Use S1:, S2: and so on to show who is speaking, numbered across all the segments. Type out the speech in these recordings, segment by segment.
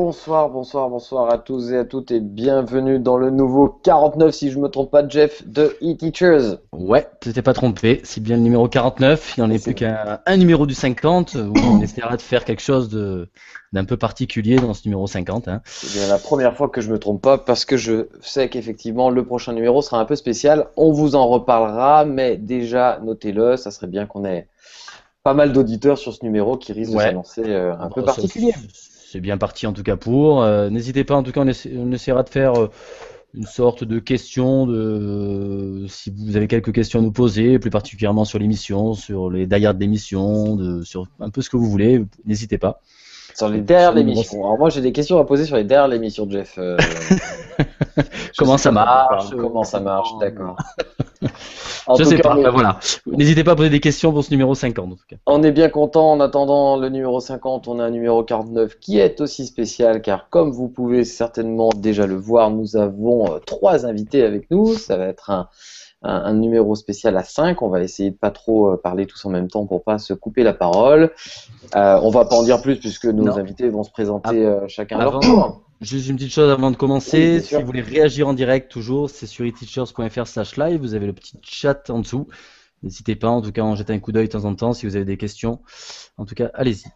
S1: Bonsoir, bonsoir, bonsoir à tous et à toutes et bienvenue dans le nouveau 49, si je me trompe pas, Jeff, de e-Teachers.
S2: Ouais, tu t'es pas trompé, c'est bien le numéro 49, il n'y en est plus qu'un un numéro du 50, où on essaiera de faire quelque chose de d'un peu particulier dans ce numéro 50. Hein.
S1: C'est bien la première fois que je me trompe pas parce que je sais qu'effectivement le prochain numéro sera un peu spécial, on vous en reparlera, mais déjà notez-le, ça serait bien qu'on ait pas mal d'auditeurs sur ce numéro qui risque de s'annoncer euh, un peu particulier.
S2: C'est bien parti en tout cas pour. Euh, n'hésitez pas, en tout cas, on, essaiera de faire euh, une sorte de question de si vous avez quelques questions à nous poser, plus particulièrement sur l'émission, sur les derrière de l'émission, sur un peu ce que vous voulez, n'hésitez pas.
S1: Sur les derrière l'émission. Alors moi j'ai des questions à poser sur les derrière l'émission, Jeff.
S2: comment ça marche
S1: Comment ça marche, d'accord.
S2: je sais pas, voilà. N'hésitez pas à poser des questions pour ce numéro 50 en tout cas.
S1: On est bien content en attendant le numéro 50, on a un numéro 49 qui est aussi spécial car comme vous pouvez certainement déjà le voir, nous avons euh, trois invités avec nous. Ça va être un, un, numéro spécial à 5. On va essayer de pas trop euh, parler tous en même temps pour pas se couper la parole. Euh, on va pas en dire plus puisque nos invités vont se présenter ah. euh, chacun à leur tour.
S2: Juste une petite chose avant de commencer, si vous voulez réagir en direct toujours, c'est sur eteachers.fr live, vous avez le petit chat en dessous. N'hésitez pas, en tout cas, en jeter un coup d'œil de temps en temps si vous avez des questions. En tout cas, allez-y.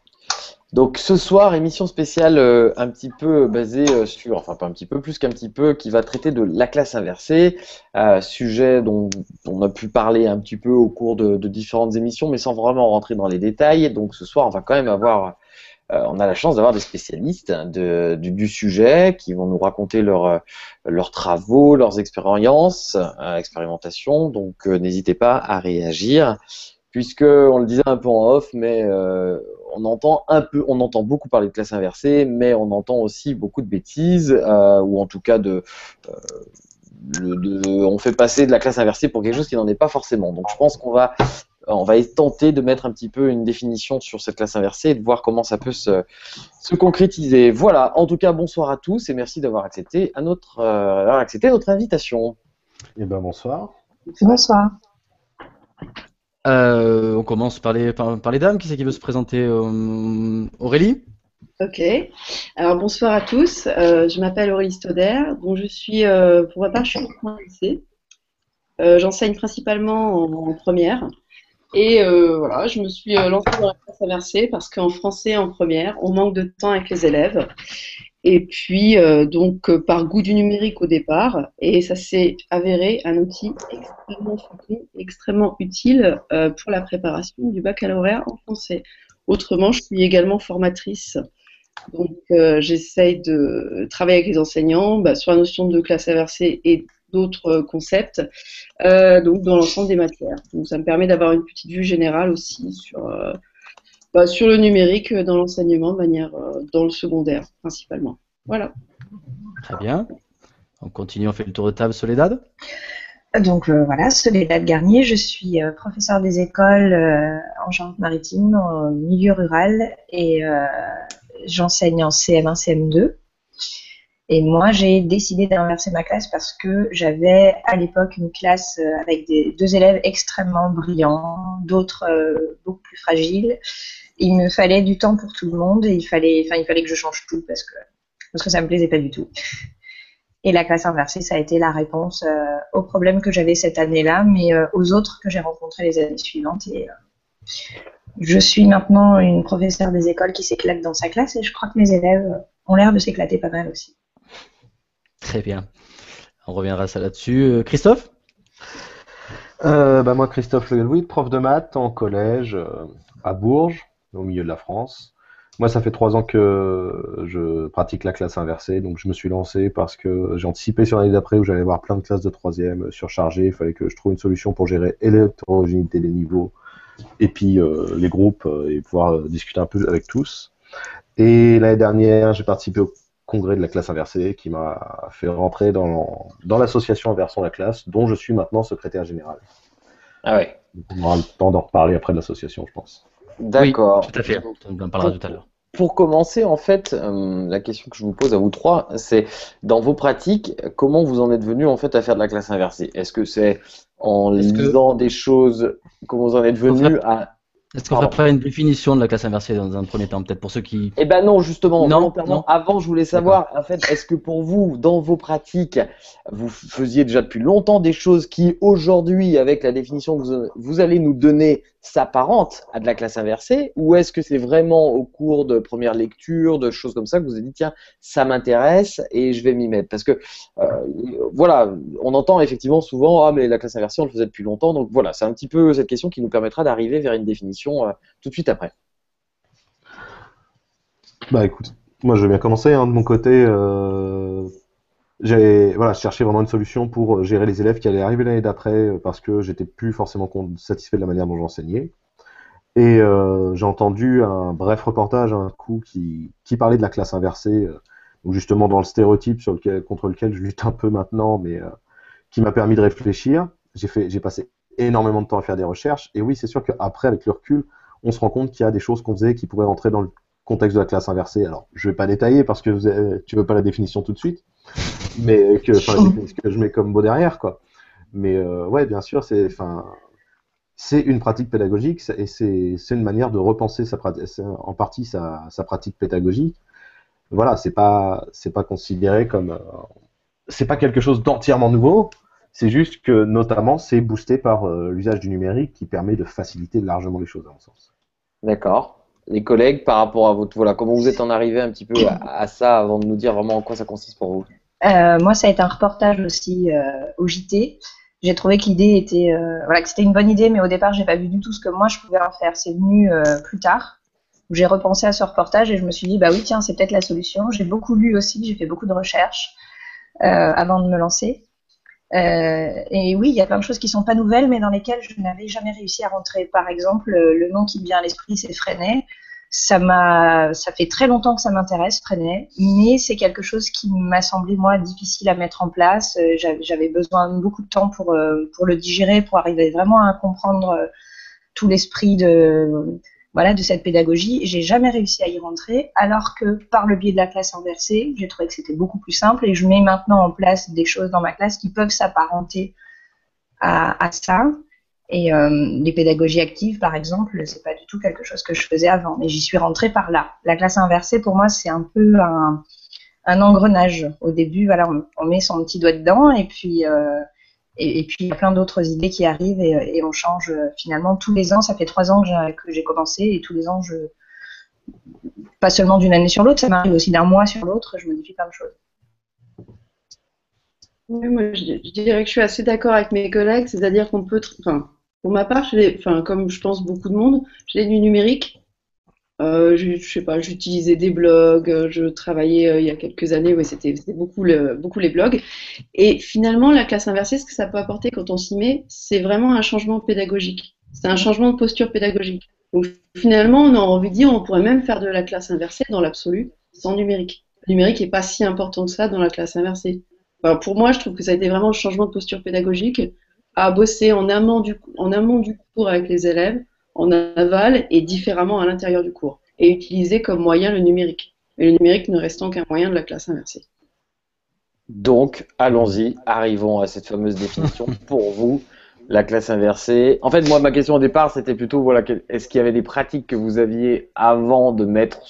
S1: Donc ce soir, émission spéciale euh, un petit peu basée euh, sur, enfin pas un petit peu plus qu'un petit peu, qui va traiter de la classe inversée, euh, sujet dont, on a pu parler un petit peu au cours de, différentes émissions, mais sans vraiment rentrer dans les détails. Donc ce soir, on va quand même avoir, on a la chance d'avoir des spécialistes du, sujet qui vont nous raconter leurs travaux, leurs expériences, expérimentations. Donc n'hésitez pas à réagir puisque on le disait un peu en off, mais euh, on entend un peu, on entend beaucoup parler de classe inversée, mais on entend aussi beaucoup de bêtises, euh, ou en tout cas de, euh, de, on fait passer de la classe inversée pour quelque chose qui n'en est pas forcément. Donc je pense qu'on va on va tenter de mettre un petit peu une définition sur cette classe inversée et de voir comment ça peut se, se concrétiser. Voilà, en tout cas, bonsoir à tous et merci d'avoir accepté, à notre, accepté notre invitation.
S3: Eh ben, bonsoir.
S4: Bonsoir.
S2: Euh, on commence par les, par, les dames. Qui c'est qui veut se présenter euh, Aurélie?
S4: Ok. Alors bonsoir à tous. Euh, je m'appelle Aurélie Stoder. Je suis, pour ma part, je suis en lycée. J'enseigne principalement en, première. Et voilà, je me suis lancée dans la classe inversée parce qu'en français, en première, on manque de temps avec les élèves. Et puis, euh, donc, euh, par goût du numérique au départ, et ça s'est avéré un outil extrêmement extrêmement utile euh, pour la préparation du baccalauréat en français. Autrement, je suis également formatrice. Donc, j'essaye de travailler avec les enseignants bah, sur la notion de classe inversée et d'autres concepts, donc dans l'ensemble des matières. Donc, ça me permet d'avoir une petite vue générale aussi sur bah, sur le numérique euh, dans l'enseignement de manière euh, dans le secondaire principalement. Voilà.
S2: Très bien. On continue, on fait le tour de table Soledad?
S5: Donc euh, voilà, Soledad Garnier, je suis professeur des écoles en Charente-Maritime, en milieu rural, et j'enseigne en CM1, CM2. Et moi, j'ai décidé d'inverser ma classe parce que j'avais à l'époque une classe avec des, deux élèves extrêmement brillants, d'autres beaucoup plus fragiles, il me fallait du temps pour tout le monde et il fallait, enfin, il fallait que je change tout parce que, parce que ça me plaisait pas du tout. Et la classe inversée, ça a été la réponse euh, aux problèmes que j'avais cette année-là, mais euh, aux autres que j'ai rencontrés les années suivantes. Et euh, je suis maintenant une professeure des écoles qui s'éclate dans sa classe et je crois que mes élèves ont l'air de s'éclater pas mal aussi.
S2: Très bien. On reviendra ça là-dessus. Christophe?
S3: Bah moi, Christophe Le prof de maths en collège à Bourges au milieu de la France. Moi, ça fait trois ans que je pratique la classe inversée, donc je me suis lancé parce que j'ai anticipé sur l'année d'après où j'allais avoir plein de classes de troisième surchargées. Il fallait que je trouve une solution pour gérer l'hétérogénéité des niveaux et puis euh, les groupes euh, et pouvoir euh, discuter un peu avec tous. Et l'année dernière, j'ai participé au congrès de la classe inversée qui m'a fait rentrer dans, dans l'association Inversons la classe, dont je suis maintenant secrétaire général.
S1: Ah ouais.
S3: on aura le temps d'en reparler après de l'association, je pense.
S1: D'accord.
S2: tout à fait. On en parlera tout à l'heure.
S1: Pour commencer, en fait, euh, la question que je vous pose à vous trois, c'est dans vos pratiques, comment vous en êtes venu en fait à faire de la classe inversée? Est-ce que c'est en lisant des choses, comment vous en êtes venu à
S2: Est-ce qu'on ferait une définition de la classe inversée dans un premier temps, peut-être pour ceux qui.
S1: Eh ben non, justement,
S2: non,
S1: Avant, je voulais savoir, en fait, est-ce que pour vous, dans vos pratiques, vous faisiez déjà depuis longtemps des choses qui, aujourd'hui, avec la définition que vous, allez nous donner, s'apparentent à de la classe inversée, ou est-ce que c'est vraiment au cours de première lecture, de choses comme ça, que vous avez dit, tiens, ça m'intéresse et je vais m'y mettre? Parce que, euh, voilà, on entend effectivement souvent, ah, mais la classe inversée, on le faisait depuis longtemps, donc voilà, c'est un petit peu cette question qui nous permettra d'arriver vers une définition euh, tout de suite après.
S3: Bah écoute, moi je vais bien commencer hein, de mon côté. Euh, j'ai voilà, cherché vraiment une solution pour euh, gérer les élèves qui allaient arriver l'année d'après parce que j'étais plus forcément satisfait de la manière dont j'enseignais. Et j'ai entendu un bref reportage un coup qui, qui parlait de la classe inversée, justement dans le stéréotype sur lequel, contre lequel je lutte un peu maintenant, mais qui m'a permis de réfléchir. J'ai passé énormément de temps à faire des recherches. Et oui, c'est sûr qu'après, avec le recul, on se rend compte qu'il y a des choses qu'on faisait qui pourraient rentrer dans le contexte de la classe inversée. Alors, je vais pas détailler parce que vous tu veux pas la définition tout de suite, mais que, ce que je mets comme mot derrière, quoi. Mais euh, ouais, bien sûr, c'est, enfin, c'est une pratique pédagogique et c'est, une manière de repenser sa en partie sa, sa pratique pédagogique. Voilà, c'est pas, c'est pas considéré comme, euh, c'est pas quelque chose d'entièrement nouveau, c'est juste que, notamment, c'est boosté par euh, l'usage du numérique qui permet de faciliter largement les choses, à mon sens.
S1: D'accord. Les collègues, par rapport à votre. Voilà, comment vous êtes en arrivé un petit peu à, ça avant de nous dire vraiment en quoi ça consiste pour vous?
S5: Euh, Moi, ça a été un reportage aussi euh, au JT. J'ai trouvé que l'idée était. voilà, que c'était une bonne idée, mais au départ, j'ai pas vu du tout ce que moi je pouvais en faire. C'est venu plus tard. J'ai repensé à ce reportage et je me suis dit, bah oui, tiens, c'est peut-être la solution. J'ai beaucoup lu aussi, j'ai fait beaucoup de recherches avant de me lancer. Euh, et oui, il y a plein de choses qui sont pas nouvelles, mais dans lesquelles je n'avais jamais réussi à rentrer. Par exemple, le nom qui me vient à l'esprit, c'est Freinet. Ça m'a, ça fait très longtemps que ça m'intéresse, Freinet, mais c'est quelque chose qui m'a semblé moi difficile à mettre en place. Euh, j'avais besoin de beaucoup de temps pour euh, pour le digérer, pour arriver vraiment à comprendre tout l'esprit de voilà, de cette pédagogie. J'ai jamais réussi à y rentrer, alors que par le biais de la classe inversée, j'ai trouvé que c'était beaucoup plus simple et je mets maintenant en place des choses dans ma classe qui peuvent s'apparenter à, ça. Et euh, les pédagogies actives, par exemple, c'est pas du tout quelque chose que je faisais avant, mais j'y suis rentrée par là. La classe inversée, pour moi, c'est un peu un, engrenage. Au début, voilà, on, met son petit doigt dedans et puis euh, et, puis il y a plein d'autres idées qui arrivent et, on change euh, finalement tous les ans. Ça fait trois ans que j'ai commencé et tous les ans, je pas seulement d'une année sur l'autre, ça m'arrive aussi d'un mois sur l'autre, je modifie plein de choses.
S4: Oui, moi je, dirais que je suis assez d'accord avec mes collègues, c'est-à-dire qu'on peut, enfin, pour ma part, je enfin, comme je pense beaucoup de monde, j'ai du numérique euh, je, sais pas, j'utilisais des blogs, euh, je travaillais euh, il y a quelques années, ouais, c'était beaucoup, beaucoup les blogs. Et finalement, la classe inversée, ce que ça peut apporter quand on s'y met, c'est vraiment un changement pédagogique. C'est un changement de posture pédagogique. Donc finalement, on a envie de dire, on pourrait même faire de la classe inversée dans l'absolu sans numérique. Le numérique n'est pas si important que ça dans la classe inversée. pour moi, je trouve que ça a été vraiment un changement de posture pédagogique à bosser en amont du, en amont du cours avec les élèves en aval et différemment à l'intérieur du cours, et utiliser comme moyen le numérique. Et le numérique ne restant qu'un moyen de la classe inversée.
S1: Donc, allons-y, arrivons à cette fameuse définition pour vous, la classe inversée. En fait, moi, ma question au départ, c'était plutôt, voilà, est-ce qu'il y avait des pratiques que vous aviez avant de mettre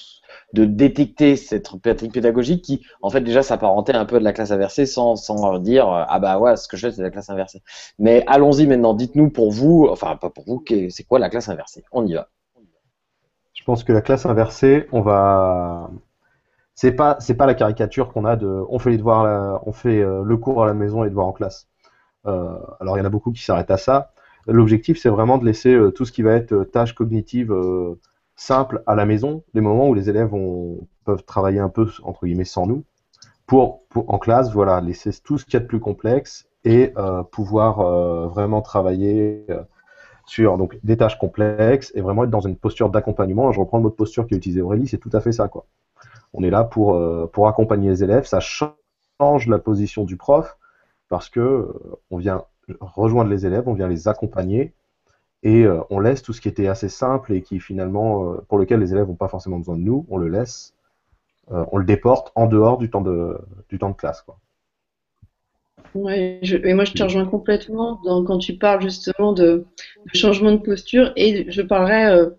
S1: de détecter cette pratique pédagogique qui, en fait, déjà s'apparentait un peu de la classe inversée sans, sans dire euh, ah bah ouais, ce que je fais c'est la classe inversée. Mais allons-y maintenant, dites-nous pour vous, enfin pas pour vous, c'est quoi la classe inversée? On y va.
S3: Je pense que la classe inversée, on va c'est pas c'est pas la caricature qu'on a de on fait les devoirs on fait euh, le cours à la maison et les devoirs en classe. Euh, alors il y en a beaucoup qui s'arrêtent à ça. L'objectif c'est vraiment de laisser tout ce qui va être tâches cognitives simple à la maison, des moments où les élèves peuvent travailler un peu entre guillemets sans nous, pour, en classe, voilà, laisser tout ce qu'il y a de plus complexe et euh, pouvoir euh, vraiment travailler euh, sur donc des tâches complexes et vraiment être dans une posture d'accompagnement. Je reprends le mot posture qui a utilisé Aurélie, c'est tout à fait ça quoi. On est là pour pour accompagner les élèves, ça change la position du prof parce que on vient rejoindre les élèves, on vient les accompagner et euh, on laisse tout ce qui était assez simple et qui finalement, euh, pour lequel les élèves n'ont pas forcément besoin de nous, on le laisse, euh, on le déporte en dehors du temps de, du temps de classe. Quoi.
S4: Ouais, je, et moi je te rejoins complètement dans, quand tu parles justement de, de changement de posture et je parlerai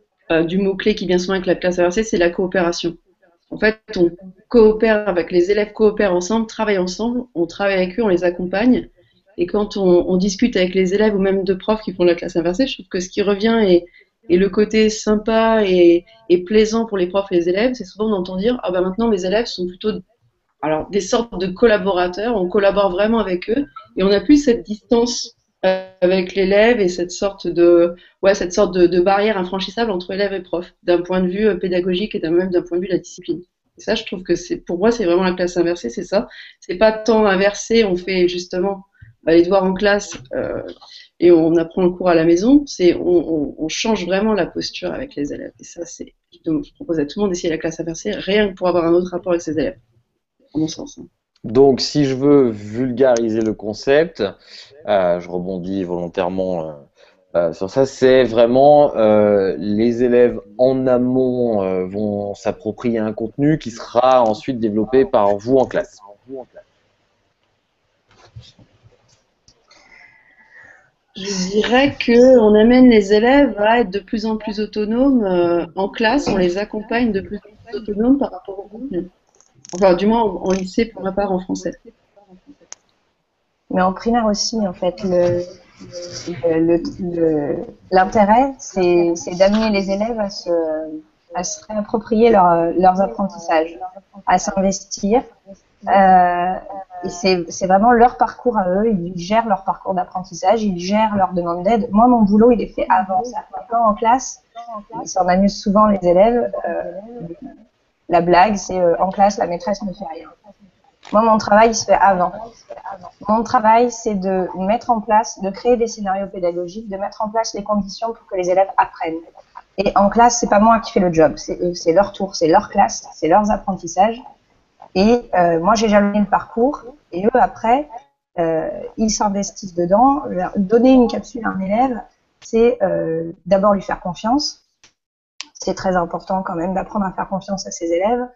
S4: du mot-clé qui vient souvent avec la classe avancée, c'est la coopération. En fait, on coopère avec les élèves, coopèrent ensemble, travaillent ensemble, on travaille avec eux, on les accompagne. Et quand on, discute avec les élèves ou même de profs qui font la classe inversée, je trouve que ce qui revient est, le côté sympa et, plaisant pour les profs et les élèves, c'est souvent d'entendre dire ah ben maintenant mes élèves sont plutôt alors des sortes de collaborateurs, on collabore vraiment avec eux et on n'a plus cette distance avec l'élève et cette sorte de ouais cette sorte de, barrière infranchissable entre élève et prof d'un point de vue euh, pédagogique et même d'un point de vue de la discipline. Et ça, je trouve que pour moi c'est vraiment la classe inversée, c'est ça. C'est pas tant inversé, on fait justement les devoirs en classe euh, et on apprend le cours à la maison. C'est on, change vraiment la posture avec les élèves. Et ça, c'est je propose à tout le monde d'essayer la classe inversée, rien que pour avoir un autre rapport avec ses élèves mon sens. Hein.
S1: Donc, si je veux vulgariser le concept, euh, je rebondis volontairement euh, sur ça, c'est vraiment les élèves en amont vont s'approprier un contenu qui sera ensuite développé par vous en classe.
S4: Je dirais que on amène les élèves à être de plus en plus autonomes euh, en classe, on les accompagne de plus en plus autonomes par rapport au contenu. Enfin, du moins en, lycée pour ma part en français.
S5: Mais en primaire aussi, en fait, l'intérêt, c'est d'amener les élèves à se, réapproprier leur, leurs apprentissages, à s'investir. Euh, et c'est vraiment leur parcours à eux, ils gèrent leur parcours d'apprentissage, ils gèrent leur demande d'aide. Moi, mon boulot, il est fait avant. Quand en classe, ils s'en amusent souvent les élèves. Euh, la blague, c'est euh, en classe, la maîtresse ne fait rien. Moi, mon travail, il se fait avant. Mon travail, c'est de mettre en place, de créer des scénarios pédagogiques, de mettre en place les conditions pour que les élèves apprennent. Et en classe, c'est pas moi qui fais le job, c'est leur tour, c'est leur classe, c'est leurs apprentissages. Et euh, moi, j'ai jalonné le parcours, et eux, après, euh, ils s'investissent dedans. Donner une capsule à un élève, c'est euh, d'abord lui faire confiance, c'est très important quand même d'apprendre à faire confiance à ses élèves.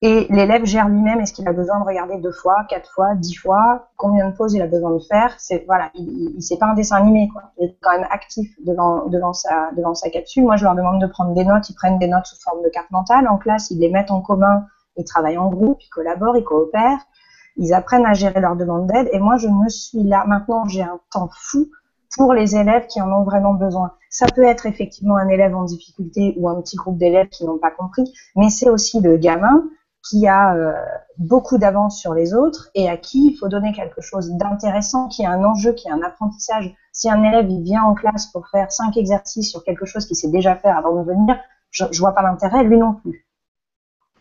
S5: Et l'élève gère lui-même est-ce qu'il a besoin de regarder deux fois, quatre fois, dix fois, combien de pauses il a besoin de faire? C'est voilà, il, il c'est pas un dessin animé. Il est quand même actif devant devant sa devant sa capsule. Moi, je leur demande de prendre des notes. Ils prennent des notes sous forme de carte mentale. En classe, ils les mettent en commun. Ils travaillent en groupe, ils collaborent, ils coopèrent. Ils apprennent à gérer leur demande d'aide. Et moi, je me suis là maintenant. J'ai un temps fou pour les élèves qui en ont vraiment besoin. Ça peut être effectivement un élève en difficulté ou un petit groupe d'élèves qui n'ont pas compris, mais c'est aussi le gamin qui a euh, beaucoup d'avance sur les autres et à qui il faut donner quelque chose d'intéressant, qui a un enjeu, qui a un apprentissage. Si un élève vient en classe pour faire cinq exercices sur quelque chose qu'il sait déjà faire avant de venir, je, je vois pas l'intérêt, lui non plus.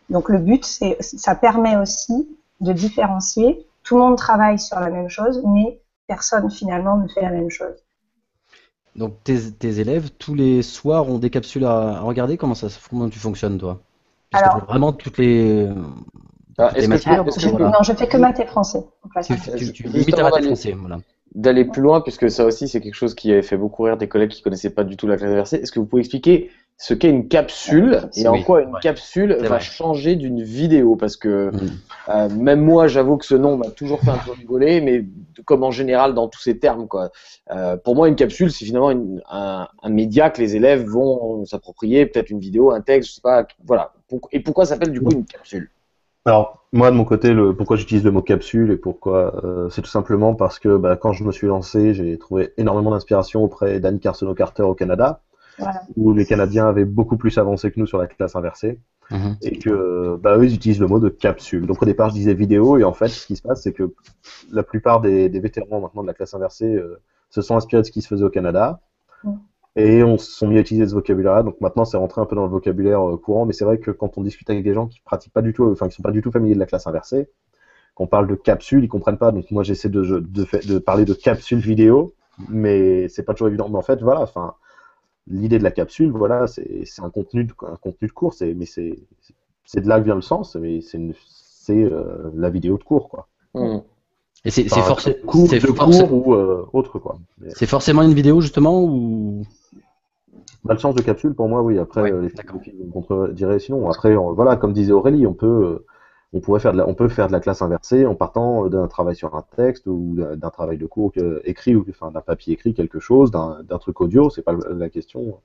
S5: Donc le but, c'est ça permet aussi de différencier. Tout le monde travaille sur la même chose, mais personne finalement ne fait la même chose.
S2: Donc tes, élèves, tous les soirs, ont des capsules à, regarder? Comment, ça, comment tu fonctionnes, toi? Alors, Vraiment toutes les,
S5: ah, Non, je fais que maths et français.
S2: tu, tu, limites à maths et français, voilà
S1: d'aller plus loin, puisque ça aussi c'est quelque chose qui avait fait beaucoup rire des collègues qui connaissaient pas du tout la classe inversée. Est-ce que vous pouvez expliquer ce qu'est une capsule et en quoi une capsule va changer d'une vidéo Parce que mm. euh, même moi, j'avoue que ce nom m'a toujours fait un peu rigoler, mais comme en général dans tous ces termes, quoi. Euh, pour moi, une capsule, c'est finalement un, un, média que les élèves vont s'approprier, peut-être une vidéo, un texte, je sais pas. Voilà. Et pourquoi ça s'appelle du coup une capsule?
S3: Alors, moi, de mon côté, le, pourquoi j'utilise le mot capsule et pourquoi euh, C'est tout simplement parce que bah, quand je me suis lancé, j'ai trouvé énormément d'inspiration auprès d'Annie Carsono Carter au Canada, où les Canadiens avaient beaucoup plus avancé que nous sur la classe inversée, mhm. et que bah, eux, ils utilisent le mot de capsule. Donc au départ, je disais vidéo, et en fait, ce qui se passe, c'est que la plupart des, des, vétérans maintenant de la classe inversée euh, se sont inspirés de ce qui se faisait au Canada. Et on se sont mis à utiliser ce vocabulaire-là. Donc maintenant, c'est rentré un peu dans le vocabulaire euh, courant. Mais c'est vrai que quand on discute avec des gens qui pratiquent pas du tout, enfin, qui sont pas du tout familiers de la classe inversée, qu'on parle de capsule, ils comprennent pas. Donc moi, j'essaie de, de, de, parler de capsule vidéo, mais c'est pas toujours évident. Mais en fait, voilà, enfin, l'idée de la capsule, voilà, c'est un contenu, de, un contenu de cours. Mais c'est de là que vient le sens. Mais c'est euh, la vidéo de cours, quoi.
S2: Mmh. Et c'est forcément
S3: cours, cours ou euh, autre quoi.
S2: C'est forcément une vidéo justement ou?
S3: Bah, le sens de capsule, pour moi, oui. Après, euh, les philosophies me contredirait sinon. Après, voilà, comme disait Aurélie, on peut, euh, on pourrait faire de la, on peut faire de la classe inversée en partant d'un travail sur un texte ou d'un travail de cours écrit ou enfin d'un papier écrit quelque chose, d'un truc audio, c'est pas la question.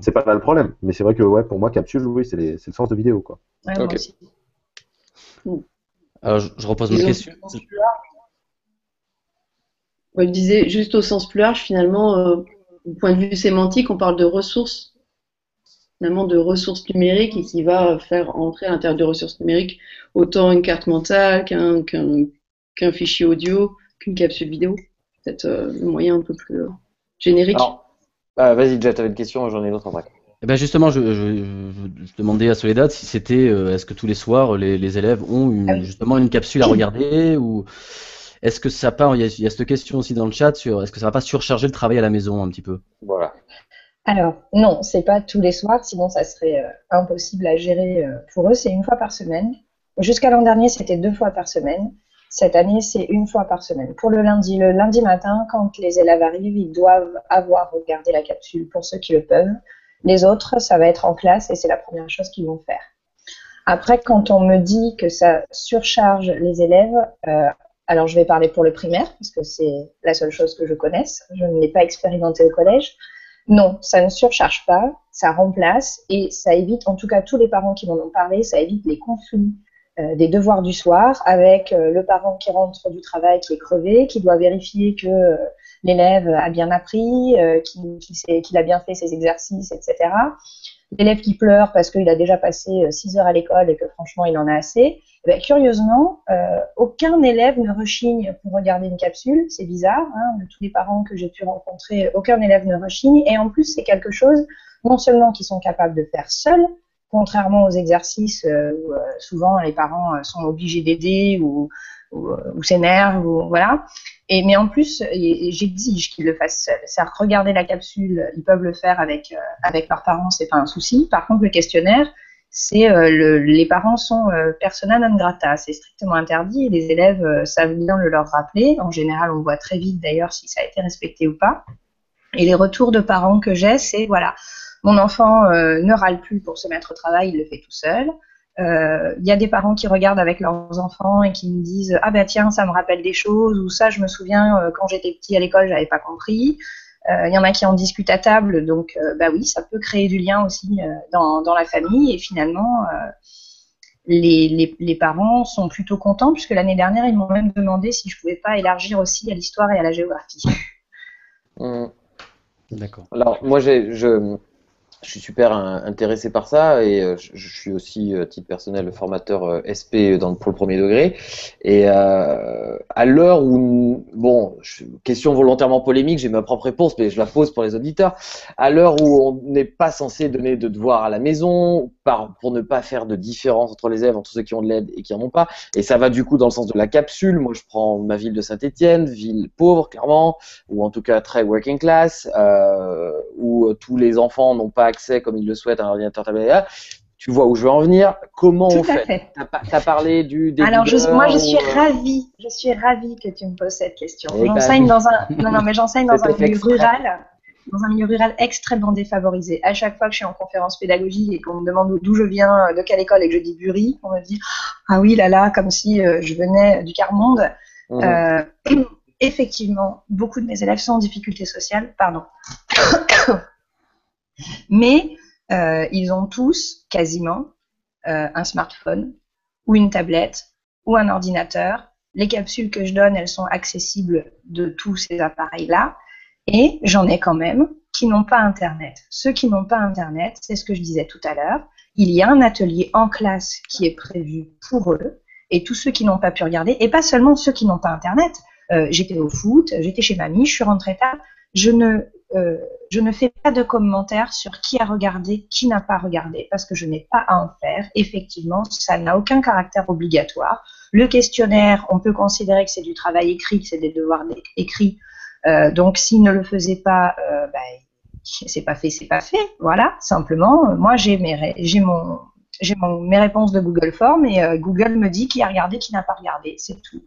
S3: C'est pas là le problème. Mais c'est vrai que ouais, pour moi capsule, oui, c'est le sens de vidéo quoi.
S2: Alors je, repose ma question.
S4: je disais juste au sens plus large, finalement, euh, du point de vue sémantique, on parle de ressources finalement de ressources numériques et qui va faire entrer à l'intérieur de ressources numériques autant une carte mentale qu'un fichier audio, qu'une capsule vidéo. Peut-être euh, le moyen un peu plus euh, générique.
S1: Euh, vas-y, déjà, tu avais une question, j'en ai une autre après.
S2: Eh ben justement, je, demandais à Soledad si c'était, est-ce que tous les soirs les, élèves ont ah justement une capsule à regarder ou est-ce que ça part, il y, a, cette question aussi dans le chat sur, est-ce que ça va pas surcharger le travail à la maison un petit peu?
S1: Voilà.
S5: Alors, non, c'est pas tous les soirs, sinon ça serait euh, impossible à gérer euh, pour eux. C'est une fois par semaine. Jusqu'à l'an dernier, c'était deux fois par semaine. Cette année, c'est une fois par semaine. Pour le lundi, le lundi matin, quand les élèves arrivent, ils doivent avoir regardé la capsule pour ceux qui le peuvent. Les autres, ça va être en classe et c'est la première chose qu'ils vont faire. Après, quand on me dit que ça surcharge les élèves, euh, alors je vais parler pour le primaire parce que c'est la seule chose que je connaisse. Je ne l'ai pas expérimenté au collège. Non, ça ne surcharge pas, ça remplace et ça évite, en tout cas tous les parents qui m'en ont parlé, ça évite les conflits euh, des devoirs du soir avec euh, le parent qui rentre du travail qui est crevé, qui doit vérifier que euh, l'élève a bien appris, qu'il a bien fait ses exercices, etc. L'élève qui pleure parce qu'il a déjà passé 6 heures à l'école et que franchement il en a assez. Eh ben, curieusement, euh, aucun élève ne rechigne pour regarder une capsule. C'est bizarre. Hein, de tous les parents que j'ai pu rencontrer, aucun élève ne rechigne. Et en plus, c'est quelque chose non seulement qu'ils sont capables de faire seuls, contrairement aux exercices euh, où euh, souvent les parents sont obligés d'aider ou, ou, ou s'énervent, ou voilà. Et mais en plus, j'exige qu'ils le fassent seuls. C'est-à-dire regarder la capsule, ils peuvent le faire avec avec leurs parents, c'est pas un souci. Par contre, le questionnaire, c'est euh, les parents sont euh, persona non grata, c'est strictement interdit et les élèves euh, savent bien le leur rappeler. En général, on voit très vite d'ailleurs si ça a été respecté ou pas. Et les retours de parents que j'ai, c'est voilà, mon enfant ne râle plus pour se mettre au travail, il le fait tout seul. Il y a des parents qui regardent avec leurs enfants et qui me disent ah ben tiens ça me rappelle des choses ou ça je me souviens quand j'étais petit à l'école j'avais pas compris. Il euh, y en a qui en discutent à table, donc euh, bah oui, ça peut créer du lien aussi euh, dans, dans, la famille. Et finalement, les, les, les, parents sont plutôt contents, puisque l'année dernière, ils m'ont même demandé si je pouvais pas élargir aussi à l'histoire et à la géographie.
S1: Mmh. D'accord. Alors, moi, j'ai, je, je suis super intéressé par ça et euh, je, suis aussi, à euh, titre personnel, formateur euh, SP dans, pour le premier degré. Et à l'heure où, bon, question volontairement polémique, j'ai ma propre réponse, mais je la pose pour les auditeurs. À l'heure où on n'est pas censé donner de devoirs à la maison, pour ne pas faire de différence entre les élèves, entre ceux qui ont de l'aide et qui en ont pas, et ça va du coup dans le sens de la capsule. Moi, je prends ma ville de Saint-Étienne, ville pauvre clairement, ou en tout cas très working class, où tous les enfants n'ont pas accès comme ils le souhaitent à un ordinateur tablette. Tu vois où je veux en venir Comment on fait, Tu as, parlé du
S5: Alors moi je suis euh, ravie, je suis ravie que tu me poses cette question. Ben, j'enseigne dans un non non mais j'enseigne dans un milieu rural dans un milieu rural extrêmement défavorisé. À chaque fois que je suis en conférence pédagogique et qu'on me demande d'où je viens, de quelle école et que je dis Bury, on me dit ah oui là là comme si euh, je venais du quart monde. Mmh. Euh, effectivement, beaucoup de mes élèves sont en difficulté sociale, pardon. Mais euh, ils ont tous, quasiment, euh, un smartphone ou une tablette ou un ordinateur. Les capsules que je donne, elles sont accessibles de tous ces appareils-là. Et j'en ai quand même qui n'ont pas Internet. Ceux qui n'ont pas Internet, c'est ce que je disais tout à l'heure, il y a un atelier en classe qui est prévu pour eux. Et tous ceux qui n'ont pas pu regarder, et pas seulement ceux qui n'ont pas Internet, euh, j'étais au foot, j'étais chez mamie, je suis rentrée tard. Je ne, euh, je ne fais pas de commentaires sur qui a regardé, qui n'a pas regardé, parce que je n'ai pas à en faire. Effectivement, ça n'a aucun caractère obligatoire. Le questionnaire, on peut considérer que c'est du travail écrit, c'est des devoirs écrits. Euh, donc, s'il ne le faisait pas, euh, ben, c'est pas fait, c'est pas fait. Voilà, simplement. Moi, j'ai mes, j'ai mon, j'ai mes réponses de Google Form et Google me dit qui a regardé, qui n'a pas regardé. C'est tout.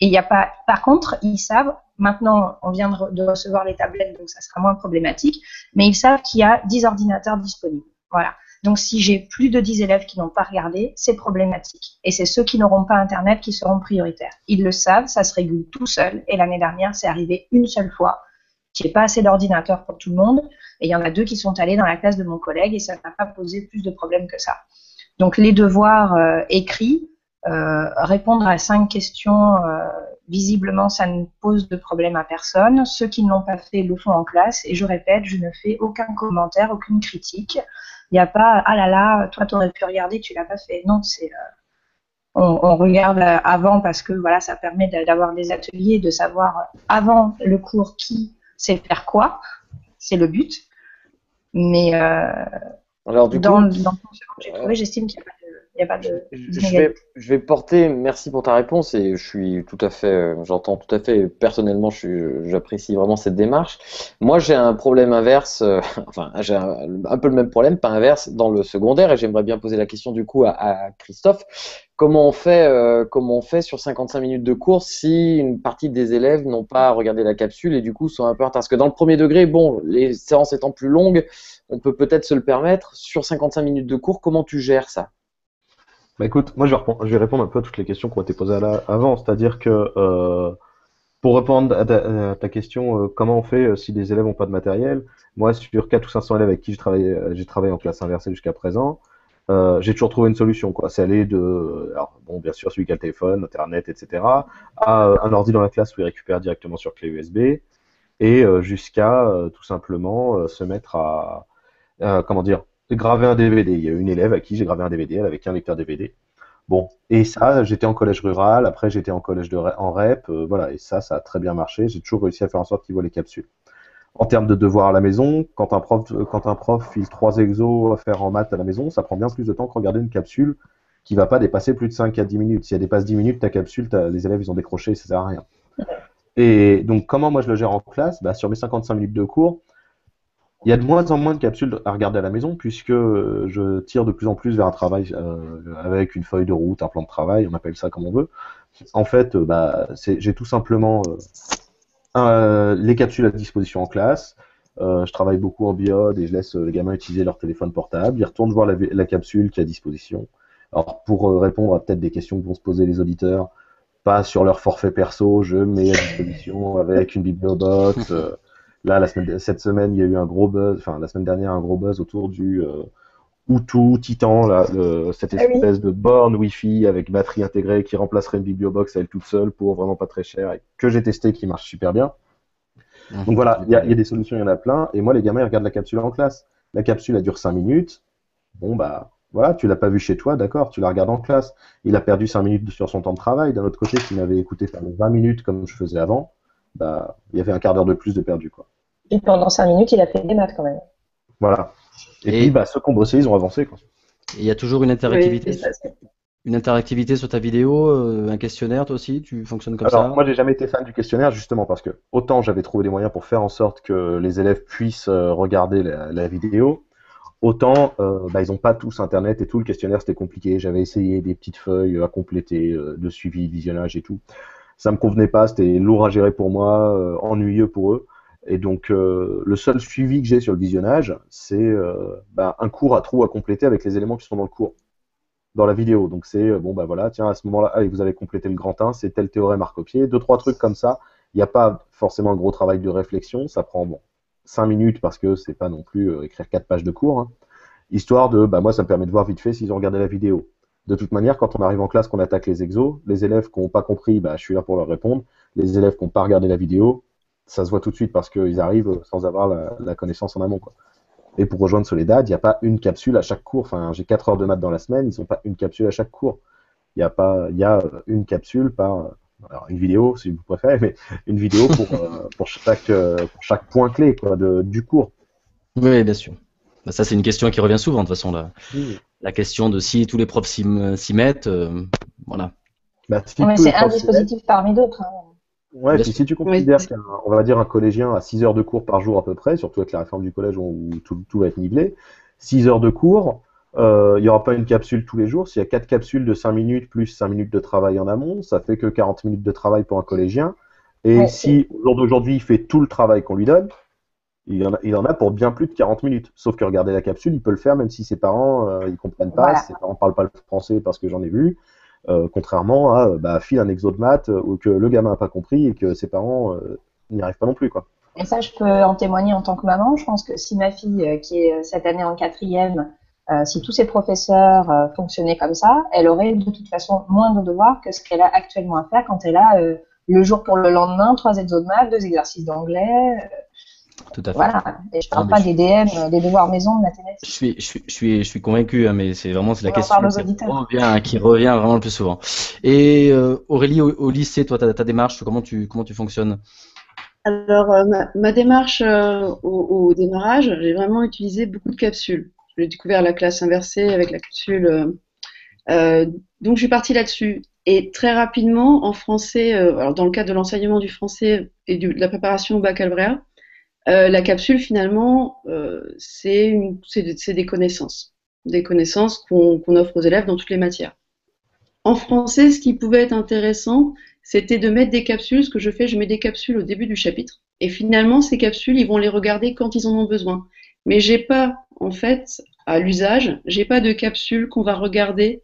S5: Et il n'y a pas. Par contre, ils savent. Maintenant, on vient de, recevoir les tablettes, donc ça sera moins problématique. Mais ils savent qu'il y a 10 ordinateurs disponibles. Voilà. Donc si j'ai plus de 10 élèves qui n'ont pas regardé, c'est problématique. Et c'est ceux qui n'auront pas Internet qui seront prioritaires. Ils le savent, ça se régule tout seul. Et l'année dernière, c'est arrivé une seule fois. J'ai pas assez d'ordinateurs pour tout le monde. Et il y en a deux qui sont allés dans la classe de mon collègue et ça n'a pas posé plus de problèmes que ça. Donc les devoirs euh, écrits, répondre à cinq questions, euh, visiblement, ça ne pose de problème à personne. Ceux qui ne l'ont pas fait le font en classe. Et je répète, je ne fais aucun commentaire, aucune critique. Il n'y a pas ah là là, toi tu aurais pu regarder, tu l'as pas fait. Non, c'est on, on, regarde avant parce que voilà, ça permet d'avoir des ateliers, de savoir avant le cours qui sait faire quoi. C'est le but. Mais euh,
S1: Alors, du
S5: dans,
S1: coup,
S5: dans le que j'ai trouvé, j'estime qu'il n'y a pas de. Il y a pas de
S1: je vais, je vais porter, merci pour ta réponse et je suis tout à fait, euh, j'entends tout à fait, personnellement, j'apprécie vraiment cette démarche. Moi, j'ai un problème inverse, euh, enfin, j'ai un, un peu le même problème, pas inverse, dans le secondaire et j'aimerais bien poser la question du coup à, à Christophe. Comment on fait, euh, comment on fait sur 55 minutes de cours si une partie des élèves n'ont pas regardé la capsule et du coup sont un peu en retard? Parce que dans le premier degré, bon, les séances étant plus longues, on peut peut-être se le permettre. Sur 55 minutes de cours, comment tu gères ça?
S3: Bah écoute, moi je vais, répondre, je vais répondre un peu à toutes les questions qui ont été posées avant, c'est-à-dire que euh, pour répondre à ta, question, euh, comment on fait euh, si les élèves n'ont pas de matériel, moi sur 4 ou 500 élèves avec qui j'ai travaillé, en classe inversée jusqu'à présent, j'ai toujours trouvé une solution. C'est aller de, alors bon, bien sûr celui qui a le téléphone, Internet, etc., à un ordi dans la classe où il récupère directement sur clé USB, et jusqu'à tout simplement se mettre à, comment dire, graver un DVD. Il y a une élève à qui j'ai gravé un DVD, elle avait qu'un lecteur DVD. Bon, et ça, j'étais en collège rural, après j'étais en collège de, en REP, euh, voilà, et ça, ça a très bien marché. J'ai toujours réussi à faire en sorte qu'ils voient les capsules. En termes de devoirs à la maison, quand un prof, quand un prof file trois exos à faire en maths à la maison, ça prend bien plus de temps que regarder une capsule qui va pas dépasser plus de 5 à 10 minutes. Si elle dépasse 10 minutes, ta capsule, les élèves, ils ont décroché, ça sert à rien. Et donc, comment moi je le gère en classe? Bah, Sur mes 55 minutes de cours, il y a de moins en moins de capsules à regarder à la maison puisque euh, je tire de plus en plus vers un travail euh, avec une feuille de route, un plan de travail, on appelle ça comme on veut. En fait, euh, bah, j'ai tout simplement les capsules à disposition en classe. Je travaille beaucoup en biode et je laisse les gamins utiliser leur téléphone portable. Ils retournent voir la, capsule qui est à disposition. Alors, pour répondre à peut-être des questions que vont se poser les auditeurs, pas sur leur forfait perso, je mets à disposition avec une bibliobox. Euh, là, la semaine, cette semaine, il y a eu un gros buzz, enfin la semaine dernière, un gros buzz autour du euh, Utu Titan, là, le- cette
S5: Ah
S3: espèce de borne Wi-Fi avec batterie intégrée qui remplacerait une bibliobox à elle toute seule pour vraiment pas très cher et que j'ai testé qui marche super bien. Donc voilà, il y, a- il y a des solutions, il y en a plein. Et moi, les gamins, ils regardent la capsule en classe. La capsule, elle dure 5 minutes. Bon, bah, voilà, tu l'as pas vu chez toi, d'accord, tu la regardes en classe. Il a perdu 5 minutes sur son temps de travail. D'un autre côté, s'il m'avait écouté faire les 20 minutes comme je faisais avant, bah, il y avait un quart d'heure de plus de perdu, quoi.
S5: Et pendant 5 minutes, il a fait des maths quand même.
S3: Voilà. Et,
S2: Et-
S3: puis, bah, ceux qui ont bossé, ils ont avancé, quoi.
S2: Et il y a toujours une interactivité,
S4: Oui, ça, c'est-
S2: une interactivité sur ta vidéo, euh, un questionnaire, toi aussi, tu fonctionnes comme
S3: Alors,
S2: ça?
S3: moi, j'ai jamais été fan du questionnaire, justement, parce que autant j'avais trouvé des moyens pour faire en sorte que les élèves puissent euh, regarder la, la vidéo, autant euh, bah, ils n'ont pas tous Internet et tout. Le questionnaire, c'était compliqué. J'avais essayé des petites feuilles à compléter, euh, de suivi, visionnage et tout. Ça me convenait pas, c'était lourd à gérer pour moi, euh, ennuyeux pour eux. Et donc, euh, le seul suivi que j'ai sur le visionnage, c'est euh, bah, un cours à trous à compléter avec les éléments qui sont dans le cours, dans la vidéo. Donc, c'est euh, bon, bah voilà, tiens, à ce moment-là, allez, vous avez complété le grand 1, c'est tel théorème à recopier. Deux, trois trucs comme ça. Il n'y a pas forcément un gros travail de réflexion. Ça prend bon, 5 minutes parce que c'est pas non plus euh, écrire quatre pages de cours. hein. Histoire de, bah, moi, ça me permet de voir vite fait s'ils ont regardé la vidéo. De toute manière, quand on arrive en classe, qu'on attaque les exos, les élèves qui n'ont pas compris, bah, je suis là pour leur répondre. Les élèves qui n'ont pas regardé la vidéo, ça se voit tout de suite parce qu'ils arrivent sans avoir la, connaissance en amont. Quoi. Et pour rejoindre Soledad, il n'y a pas une capsule à chaque cours. Enfin, j'ai 4 heures de maths dans la semaine, ils n'ont pas une capsule à chaque cours. Il y a pas, y a euh, une capsule par, euh, alors une vidéo si vous préférez, mais une vidéo pour, euh, pour chaque, pour chaque point clé quoi, de, du cours.
S2: Oui, bien sûr. Bah, ça, c'est une question qui revient souvent, de toute façon. La question de si tous les profs s'y mettent, euh, voilà.
S3: Bah, si
S5: Ouais, c'est un
S3: mettent-
S5: dispositif parmi d'autres. hein.
S3: Ouais, puis si tu considères
S4: Oui.
S3: qu'un, on va dire un collégien a 6 heures de cours par jour à peu près, surtout avec la réforme du collège où tout, tout va être nivelé, 6 heures de cours, euh, il n'y aura pas une capsule tous les jours. S'il y a 4 capsules de 5 minutes plus 5 minutes de travail en amont, ça fait que 40 minutes de travail pour un collégien. Et
S5: Ouais,
S3: si au jour d'aujourd'hui il fait tout le travail qu'on lui donne, il en, a, il en a pour bien plus de 40 minutes. Sauf que regarder la capsule, il peut le faire même si ses parents euh, ils comprennent pas,
S5: Voilà.
S3: ses parents parlent pas le français parce que j'en ai vu. Euh, contrairement à bah, file un exo de maths euh, ou que le gamin n'a pas compris et que ses parents euh, n'y arrivent pas non plus. Quoi.
S5: Et ça, je peux en témoigner en tant que maman. Je pense que si ma fille, qui est cette année en quatrième, si tous ses professeurs fonctionnaient comme ça, elle aurait de toute façon moins de devoirs que ce qu'elle a actuellement à faire quand elle a le jour pour le lendemain, trois exos de maths, deux exercices d'anglais.
S2: Tout à fait.
S5: voilà. Et je parle
S2: Ah,
S5: pas des DM, euh, des devoirs maison, de mathématiques.
S2: Je suis, je suis, je suis, je suis convaincu, hein, mais c'est vraiment c'est la
S5: On
S2: question
S5: parle aux
S2: qui revient, qui revient vraiment le plus souvent. Et euh, Aurélie, au, au lycée, toi, ta, démarche, comment tu, comment tu fonctionnes?
S4: Alors, euh, ma, ma démarche euh, au, au démarrage, j'ai vraiment utilisé beaucoup de capsules. J'ai découvert la classe inversée avec la capsule. euh, euh, donc, je suis partie là-dessus. Et très rapidement, en français, euh, alors dans le cadre de l'enseignement du français et du- de la préparation au baccalauréat, euh, la capsule, finalement, euh, c'est des, connaissances. Des connaissances qu'on qu'on offre aux élèves dans toutes les matières. En français, ce qui pouvait être intéressant, c'était de mettre des capsules. Ce que je fais, je mets des capsules au début du chapitre. Et finalement, ces capsules, ils vont les regarder quand ils en ont besoin. Mais j'ai pas, en fait, à l'usage, j'ai pas de capsule qu'on va regarder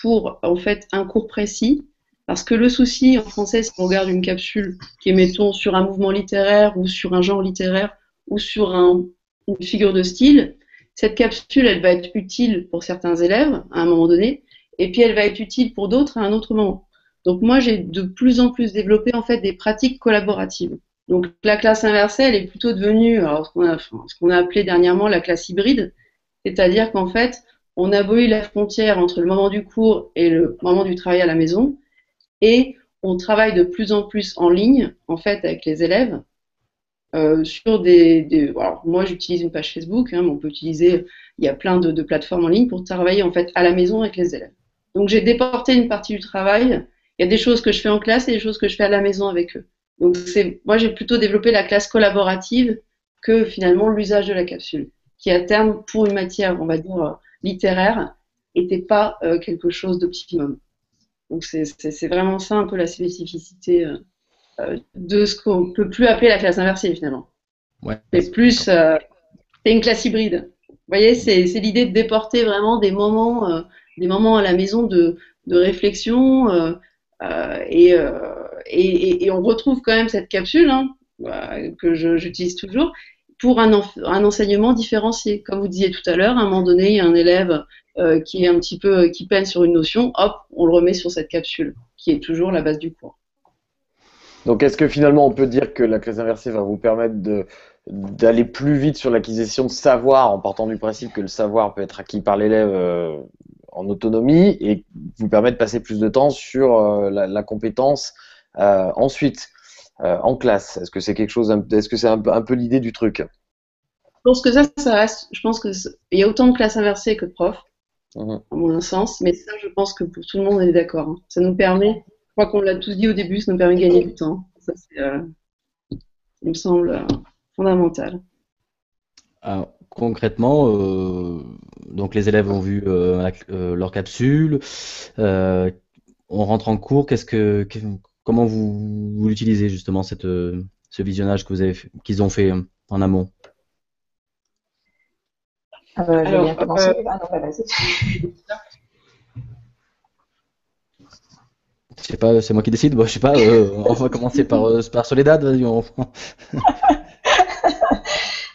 S4: pour, en fait, un cours précis. Parce que le souci en français, si on regarde une capsule qui est, mettons, sur un mouvement littéraire ou sur un genre littéraire ou sur un- une figure de style, cette capsule, elle va être utile pour certains élèves à un moment donné, et puis elle va être utile pour d'autres à un autre moment. Donc moi, j'ai de plus en plus développé en fait des pratiques collaboratives. Donc la classe inversée, elle est plutôt devenue ce qu'on a, a appelé dernièrement la classe hybride, c'est-à-dire qu'en fait, on abolit la frontière entre le moment du cours et le moment du travail à la maison, et on travaille de plus en plus en ligne, en fait, avec les élèves, euh, sur des, alors moi j'utilise une page Facebook, hein, mais on peut utiliser, il y a plein de, plateformes en ligne pour travailler en fait à la maison avec les élèves. Donc j'ai déporté une partie du travail. Il y a des choses que je fais en classe et des choses que je fais à la maison avec eux. Donc c'est, moi j'ai plutôt développé la classe collaborative que finalement l'usage de la capsule, qui à terme pour une matière, on va dire littéraire, n'était pas euh, quelque chose d'optimum. Donc c'est vraiment ça un peu la spécificité euh, euh, de ce qu'on peut plus appeler la classe inversée finalement.
S2: Ouais.
S4: C'est plus, euh, c'est une classe hybride. Vous voyez, c'est l'idée de déporter vraiment des moments, euh, des moments à la maison de, de réflexion et, et, et- on retrouve quand même cette capsule hein, euh, que j'utilise toujours pour un, enseignement différencié. Comme vous disiez tout à l'heure, à un moment donné, il y a un élève euh, qui est un petit peu qui peine sur une notion, hop, on le remet sur cette capsule qui est toujours la base du cours.
S1: Donc, est-ce que finalement on peut dire que la classe inversée va vous permettre d'aller plus vite sur l'acquisition de savoir en partant du principe que le savoir peut être acquis par l'élève euh, en autonomie et vous permet de passer plus de temps sur euh, la, compétence euh, ensuite? euh, en classe Est-ce que c'est quelque chose, un- est-ce que c'est un, peu- un peu l'idée du truc?
S4: Je pense que ça, ça reste. Je pense que c'est- il y a autant de classes inversées que de profs,
S1: Mhm.
S4: à mon sens. Mais ça, je pense que pour tout le monde, on est d'accord. hein. Ça nous permet, je crois qu'on l'a tous dit au début, ça nous permet de gagner du temps. Ça, c'est, euh, il me semble euh, fondamental.
S2: Alors, concrètement, euh, donc les élèves ont vu euh, la- euh, leur capsule, euh, on rentre en cours. Qu'est-ce que, que- comment vous, vous l'utilisez justement cette, euh, ce visionnage que vous avez, fait- qu'ils ont fait euh, en amont?
S5: Bah, je
S4: Alors,
S5: vais bien commencer.
S4: euh,
S5: Ah non, bah,
S2: pas, c'est moi qui décide. Bon, je sais pas. euh, on va commencer par euh, par Soledad. On-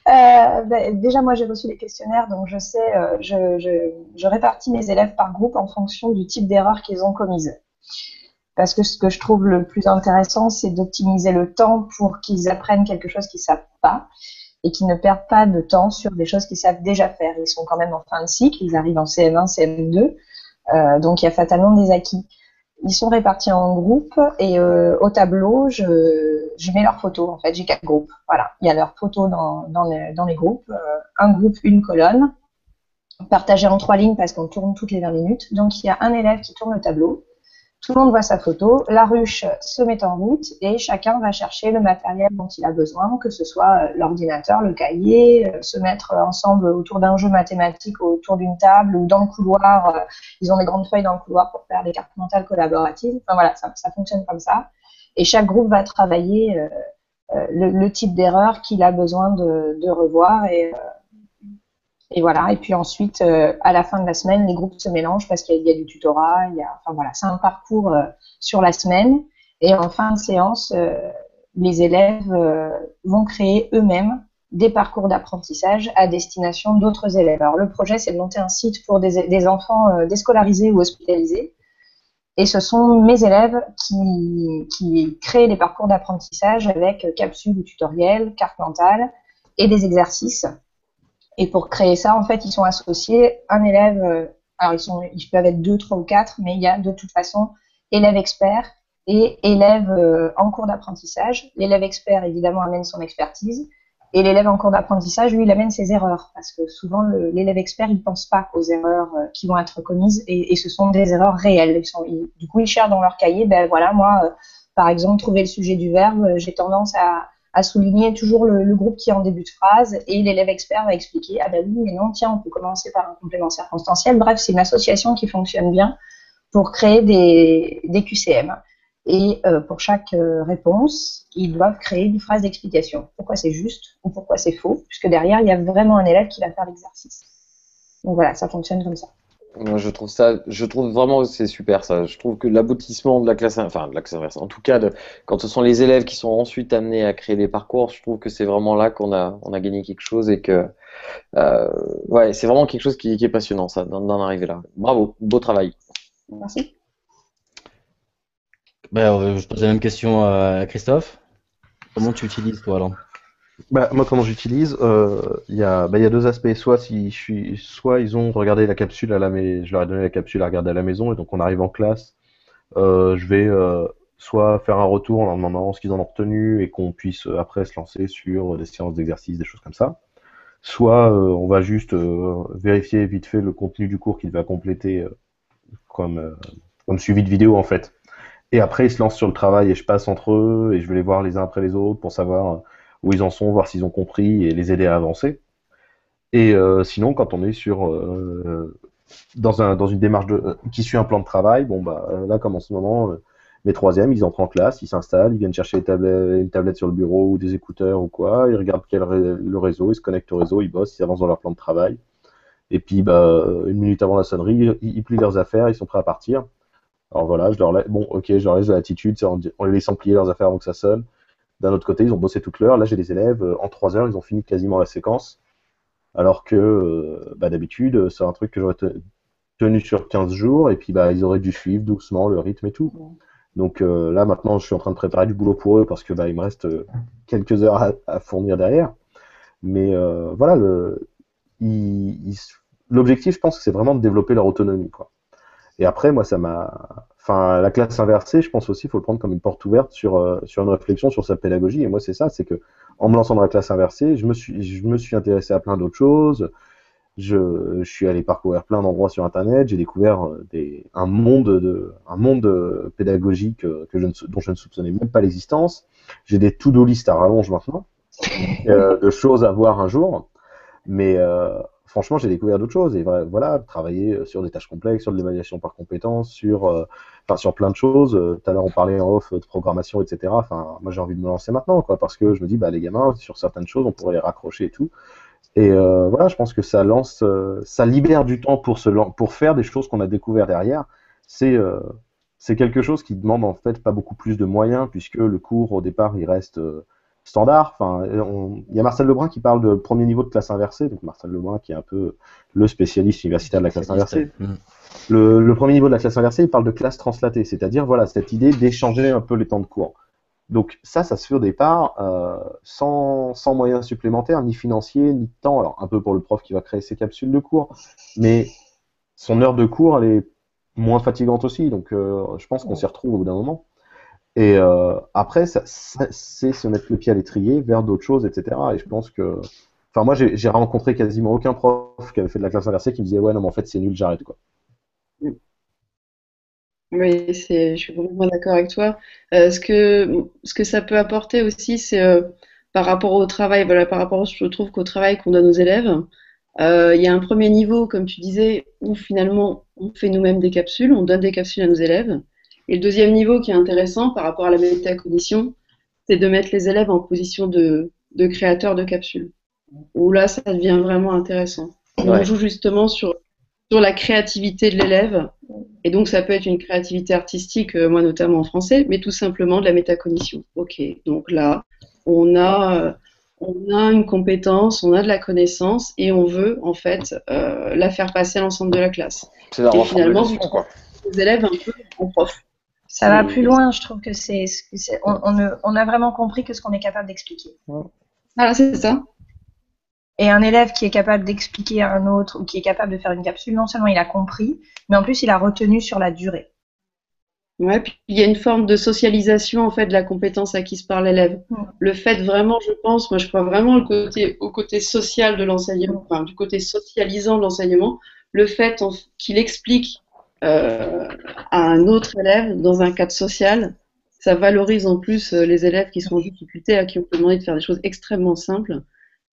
S5: Euh, ben, déjà, moi, j'ai reçu les questionnaires, donc je sais, euh, je, je, je répartis mes élèves par groupe en fonction du type d'erreur qu'ils ont commise. Parce que ce que je trouve le plus intéressant, c'est d'optimiser le temps pour qu'ils apprennent quelque chose qu'ils savent pas et qu'ils ne perdent pas de temps sur des choses qu'ils savent déjà faire. Ils sont quand même en fin de cycle, ils arrivent en CM1, CM2, euh, donc il y a fatalement des acquis. Ils sont répartis en groupes et euh, au tableau, je, mets leurs photos. En fait, j'ai quatre groupes. Voilà, il y a leurs photos dans, dans, les, dans les groupes. Euh, un groupe, une colonne, partagé en trois lignes parce qu'on tourne toutes les 20 minutes. Donc, il y a un élève qui tourne le tableau. Tout le monde voit sa photo. La ruche se met en route et chacun va chercher le matériel dont il a besoin, que ce soit euh, l'ordinateur, le cahier, euh, se mettre ensemble autour d'un jeu mathématique, autour d'une table ou dans le couloir. euh, Ils ont des grandes feuilles dans le couloir pour faire des cartes mentales collaboratives. Enfin voilà, ça, fonctionne comme ça. Et chaque groupe va travailler le, type d'erreur qu'il a besoin de, revoir et voilà. Et puis ensuite, à la fin de la semaine, les groupes se mélangent parce qu'il y, a du tutorat. Il y a, enfin voilà, c'est un parcours sur la semaine. Et en fin de séance, les élèves vont créer eux-mêmes des parcours d'apprentissage à destination d'autres élèves. Alors le projet, c'est de monter un site pour des, enfants euh, déscolarisés ou hospitalisés. Et ce sont mes élèves qui, qui créent les parcours d'apprentissage avec capsules ou tutoriels, carte mentale et des exercices. Et pour créer ça, en fait, ils sont associés un élève, euh, alors ils, peuvent être deux, trois ou quatre, mais il y a de toute façon élève expert et élève euh, en cours d'apprentissage. L'élève expert, évidemment, amène son expertise et l'élève en cours d'apprentissage, lui, il amène ses erreurs, parce que souvent l'élève expert, il ne pense pas aux erreurs euh, qui vont être commises, et, ce sont des erreurs réelles. du coup, ils cherchent dans leur cahier, ben voilà, moi, par exemple, trouver le sujet du verbe, j'ai tendance à, souligner toujours le, groupe qui est en début de phrase, et l'élève expert va expliquer, ah ben oui, mais non, tiens, on peut commencer par un complément circonstanciel. Bref, c'est une association qui fonctionne bien pour créer des, des QCM. Et euh, pour chaque euh, réponse, ils doivent créer une phrase d'explication. Pourquoi c'est juste ou pourquoi c'est faux, puisque derrière, il y a vraiment un élève qui va faire l'exercice. Donc voilà, ça fonctionne comme ça.
S1: Moi, je trouve ça, je trouve vraiment c'est super ça. Je trouve que l'aboutissement de la classe, enfin de la classe inverse, en tout cas, de, quand ce sont les élèves qui sont ensuite amenés à créer des parcours, je trouve que c'est vraiment là qu'on a, on a gagné quelque chose et que, euh, ouais, c'est vraiment quelque chose qui, qui est passionnant ça, d'en arriver là. Bravo, beau travail.
S5: Merci.
S2: Ben, je pose la même question à Christophe. Comment tu utilises toi alors?
S3: Bah, moi, comment j'utilise, euh, il y, a, bah, y a deux aspects. Soit si je suis, soit ils ont regardé la capsule à la maison, je leur ai donné la capsule à regarder à la maison, et donc on arrive en classe. Euh, je vais euh, soit faire un retour en leur demandant ce qu'ils en ont retenu et qu'on puisse après se lancer sur des séances d'exercice, des choses comme ça. Soit on va juste vérifier vite fait le contenu du cours qu'il va compléter comme, comme suivi de vidéo en fait. Et après, ils se lancent sur le travail et je passe entre eux et je vais les voir les uns après les autres pour savoir où ils en sont, voir s'ils ont compris et les aider à avancer. Et euh, sinon, quand on est sur euh, dans, un, dans une démarche euh, qui suit un plan de travail, bon bah là comme en ce moment, les troisièmes, ils entrent en classe, ils s'installent, ils viennent chercher une tablette sur le bureau ou des écouteurs ou quoi, ils regardent quel le réseau, ils se connectent au réseau, ils bossent, ils avancent dans leur plan de travail. Et puis bah une minute avant la sonnerie, ils, plient leurs affaires, ils sont prêts à partir. Alors voilà, je leur laisse, bon, ok, je leur laisse de l'attitude, on, les laisse plier leurs affaires avant que ça sonne. D'un autre côté, ils ont bossé toute l'heure. Là, j'ai des élèves, euh, en 3 heures, ils ont fini quasiment la séquence. Alors que euh, bah, d'habitude, c'est un truc que j'aurais tenu sur 15 jours, et puis bah, ils auraient dû suivre doucement le rythme et tout. Donc euh, là, maintenant, je suis en train de préparer du boulot pour eux parce que bah, il me reste quelques heures à, fournir derrière. Mais voilà, l'objectif, je pense que c'est vraiment de développer leur autonomie. Quoi. Et après, moi, ça m'a. Enfin, la classe inversée, je pense aussi, il faut le prendre comme une porte ouverte sur, euh, sur une réflexion sur sa pédagogie. Et moi, c'est ça, c'est que en me lançant dans la classe inversée, je me suis, je me suis intéressé à plein d'autres choses. Je, suis allé parcourir plein d'endroits sur Internet. J'ai découvert euh, des, un monde de, un monde pédagogique euh, que je ne, dont je ne soupçonnais même pas l'existence. J'ai des to-do list à rallonge maintenant de choses à voir un jour. Mais franchement, j'ai découvert d'autres choses. Et voilà, travailler euh, sur des tâches complexes, sur de l'évaluation par compétences, sur, euh, enfin, sur plein de choses. Euh, tout à l'heure, on parlait en off de programmation, etc. Enfin, moi, j'ai envie de me lancer maintenant, quoi, parce que je me dis, bah, les gamins, sur certaines choses, on pourrait les raccrocher et tout. Et voilà, je pense que ça lance, ça libère du temps pour, se, pour faire des choses qu'on a découvert derrière. C'est quelque chose qui demande en fait pas beaucoup plus de moyens, puisque le cours, au départ, il reste standard. Enfin, il y a Marcel Lebrun qui parle de premier niveau de classe inversée. Donc Marcel Lebrun qui est un peu le spécialiste universitaire de la classe inversée. Mm. Le, premier niveau de la classe inversée, il parle de classe translatée, c'est-à-dire voilà cette idée d'échanger un peu les temps de cours. Donc ça, ça se fait au départ euh, sans, sans, moyens supplémentaires, ni financiers, ni de temps. Alors un peu pour le prof qui va créer ses capsules de cours, mais son heure de cours, elle est moins fatigante aussi. Donc euh, je pense qu'on s'y retrouve au bout d'un moment. Et euh, après, c'est se mettre le pied à l'étrier vers d'autres choses, etc. Et je pense que. Enfin, moi, j'ai rencontré quasiment aucun prof qui avait fait de la classe inversée qui me disait Ouais, non, mais en fait, c'est nul, j'arrête, quoi.
S4: Oui, je suis vraiment d'accord avec toi. Euh, ce, que, ce que ça peut apporter aussi, c'est euh, par rapport au travail, voilà, par rapport, je trouve, qu'au travail qu'on donne aux élèves, il y a un premier niveau, comme tu disais, où finalement on fait nous-mêmes des capsules, on donne des capsules à nos élèves. Et le deuxième niveau qui est intéressant par rapport à la métacognition, c'est de mettre les élèves en position de, de créateurs de capsules. Où là, ça devient vraiment intéressant. On joue justement sur, sur la créativité de l'élève. Et donc, ça peut être une créativité artistique, euh, moi notamment en français, mais tout simplement de la métacognition. Ok, donc là, on a, euh, on a une compétence, on a de la connaissance et on veut en fait euh, la faire passer à l'ensemble de la classe.
S1: C'est la
S4: Et finalement,
S1: quoi.
S4: Les élèves un peu en prof.
S5: Ça va plus loin, je trouve que c'est, c'est- on, on, ne- on a vraiment compris que ce qu'on est capable d'expliquer.
S4: Voilà, c'est ça.
S5: Et un élève qui est capable d'expliquer à un autre ou qui est capable de faire une capsule, non seulement il a compris, mais en plus il a retenu sur la durée.
S4: Ouais, puis il y a une forme de socialisation en fait de la compétence acquise par l'élève.
S5: Mm.
S4: Le fait vraiment, je pense, moi je crois vraiment le côté, au côté social de l'enseignement, enfin du côté socialisant de l'enseignement, le fait en- qu'il explique euh, à un autre élève dans un cadre social, ça valorise en plus euh, les élèves qui sont en difficulté, à qui on peut demander de faire des choses extrêmement simples,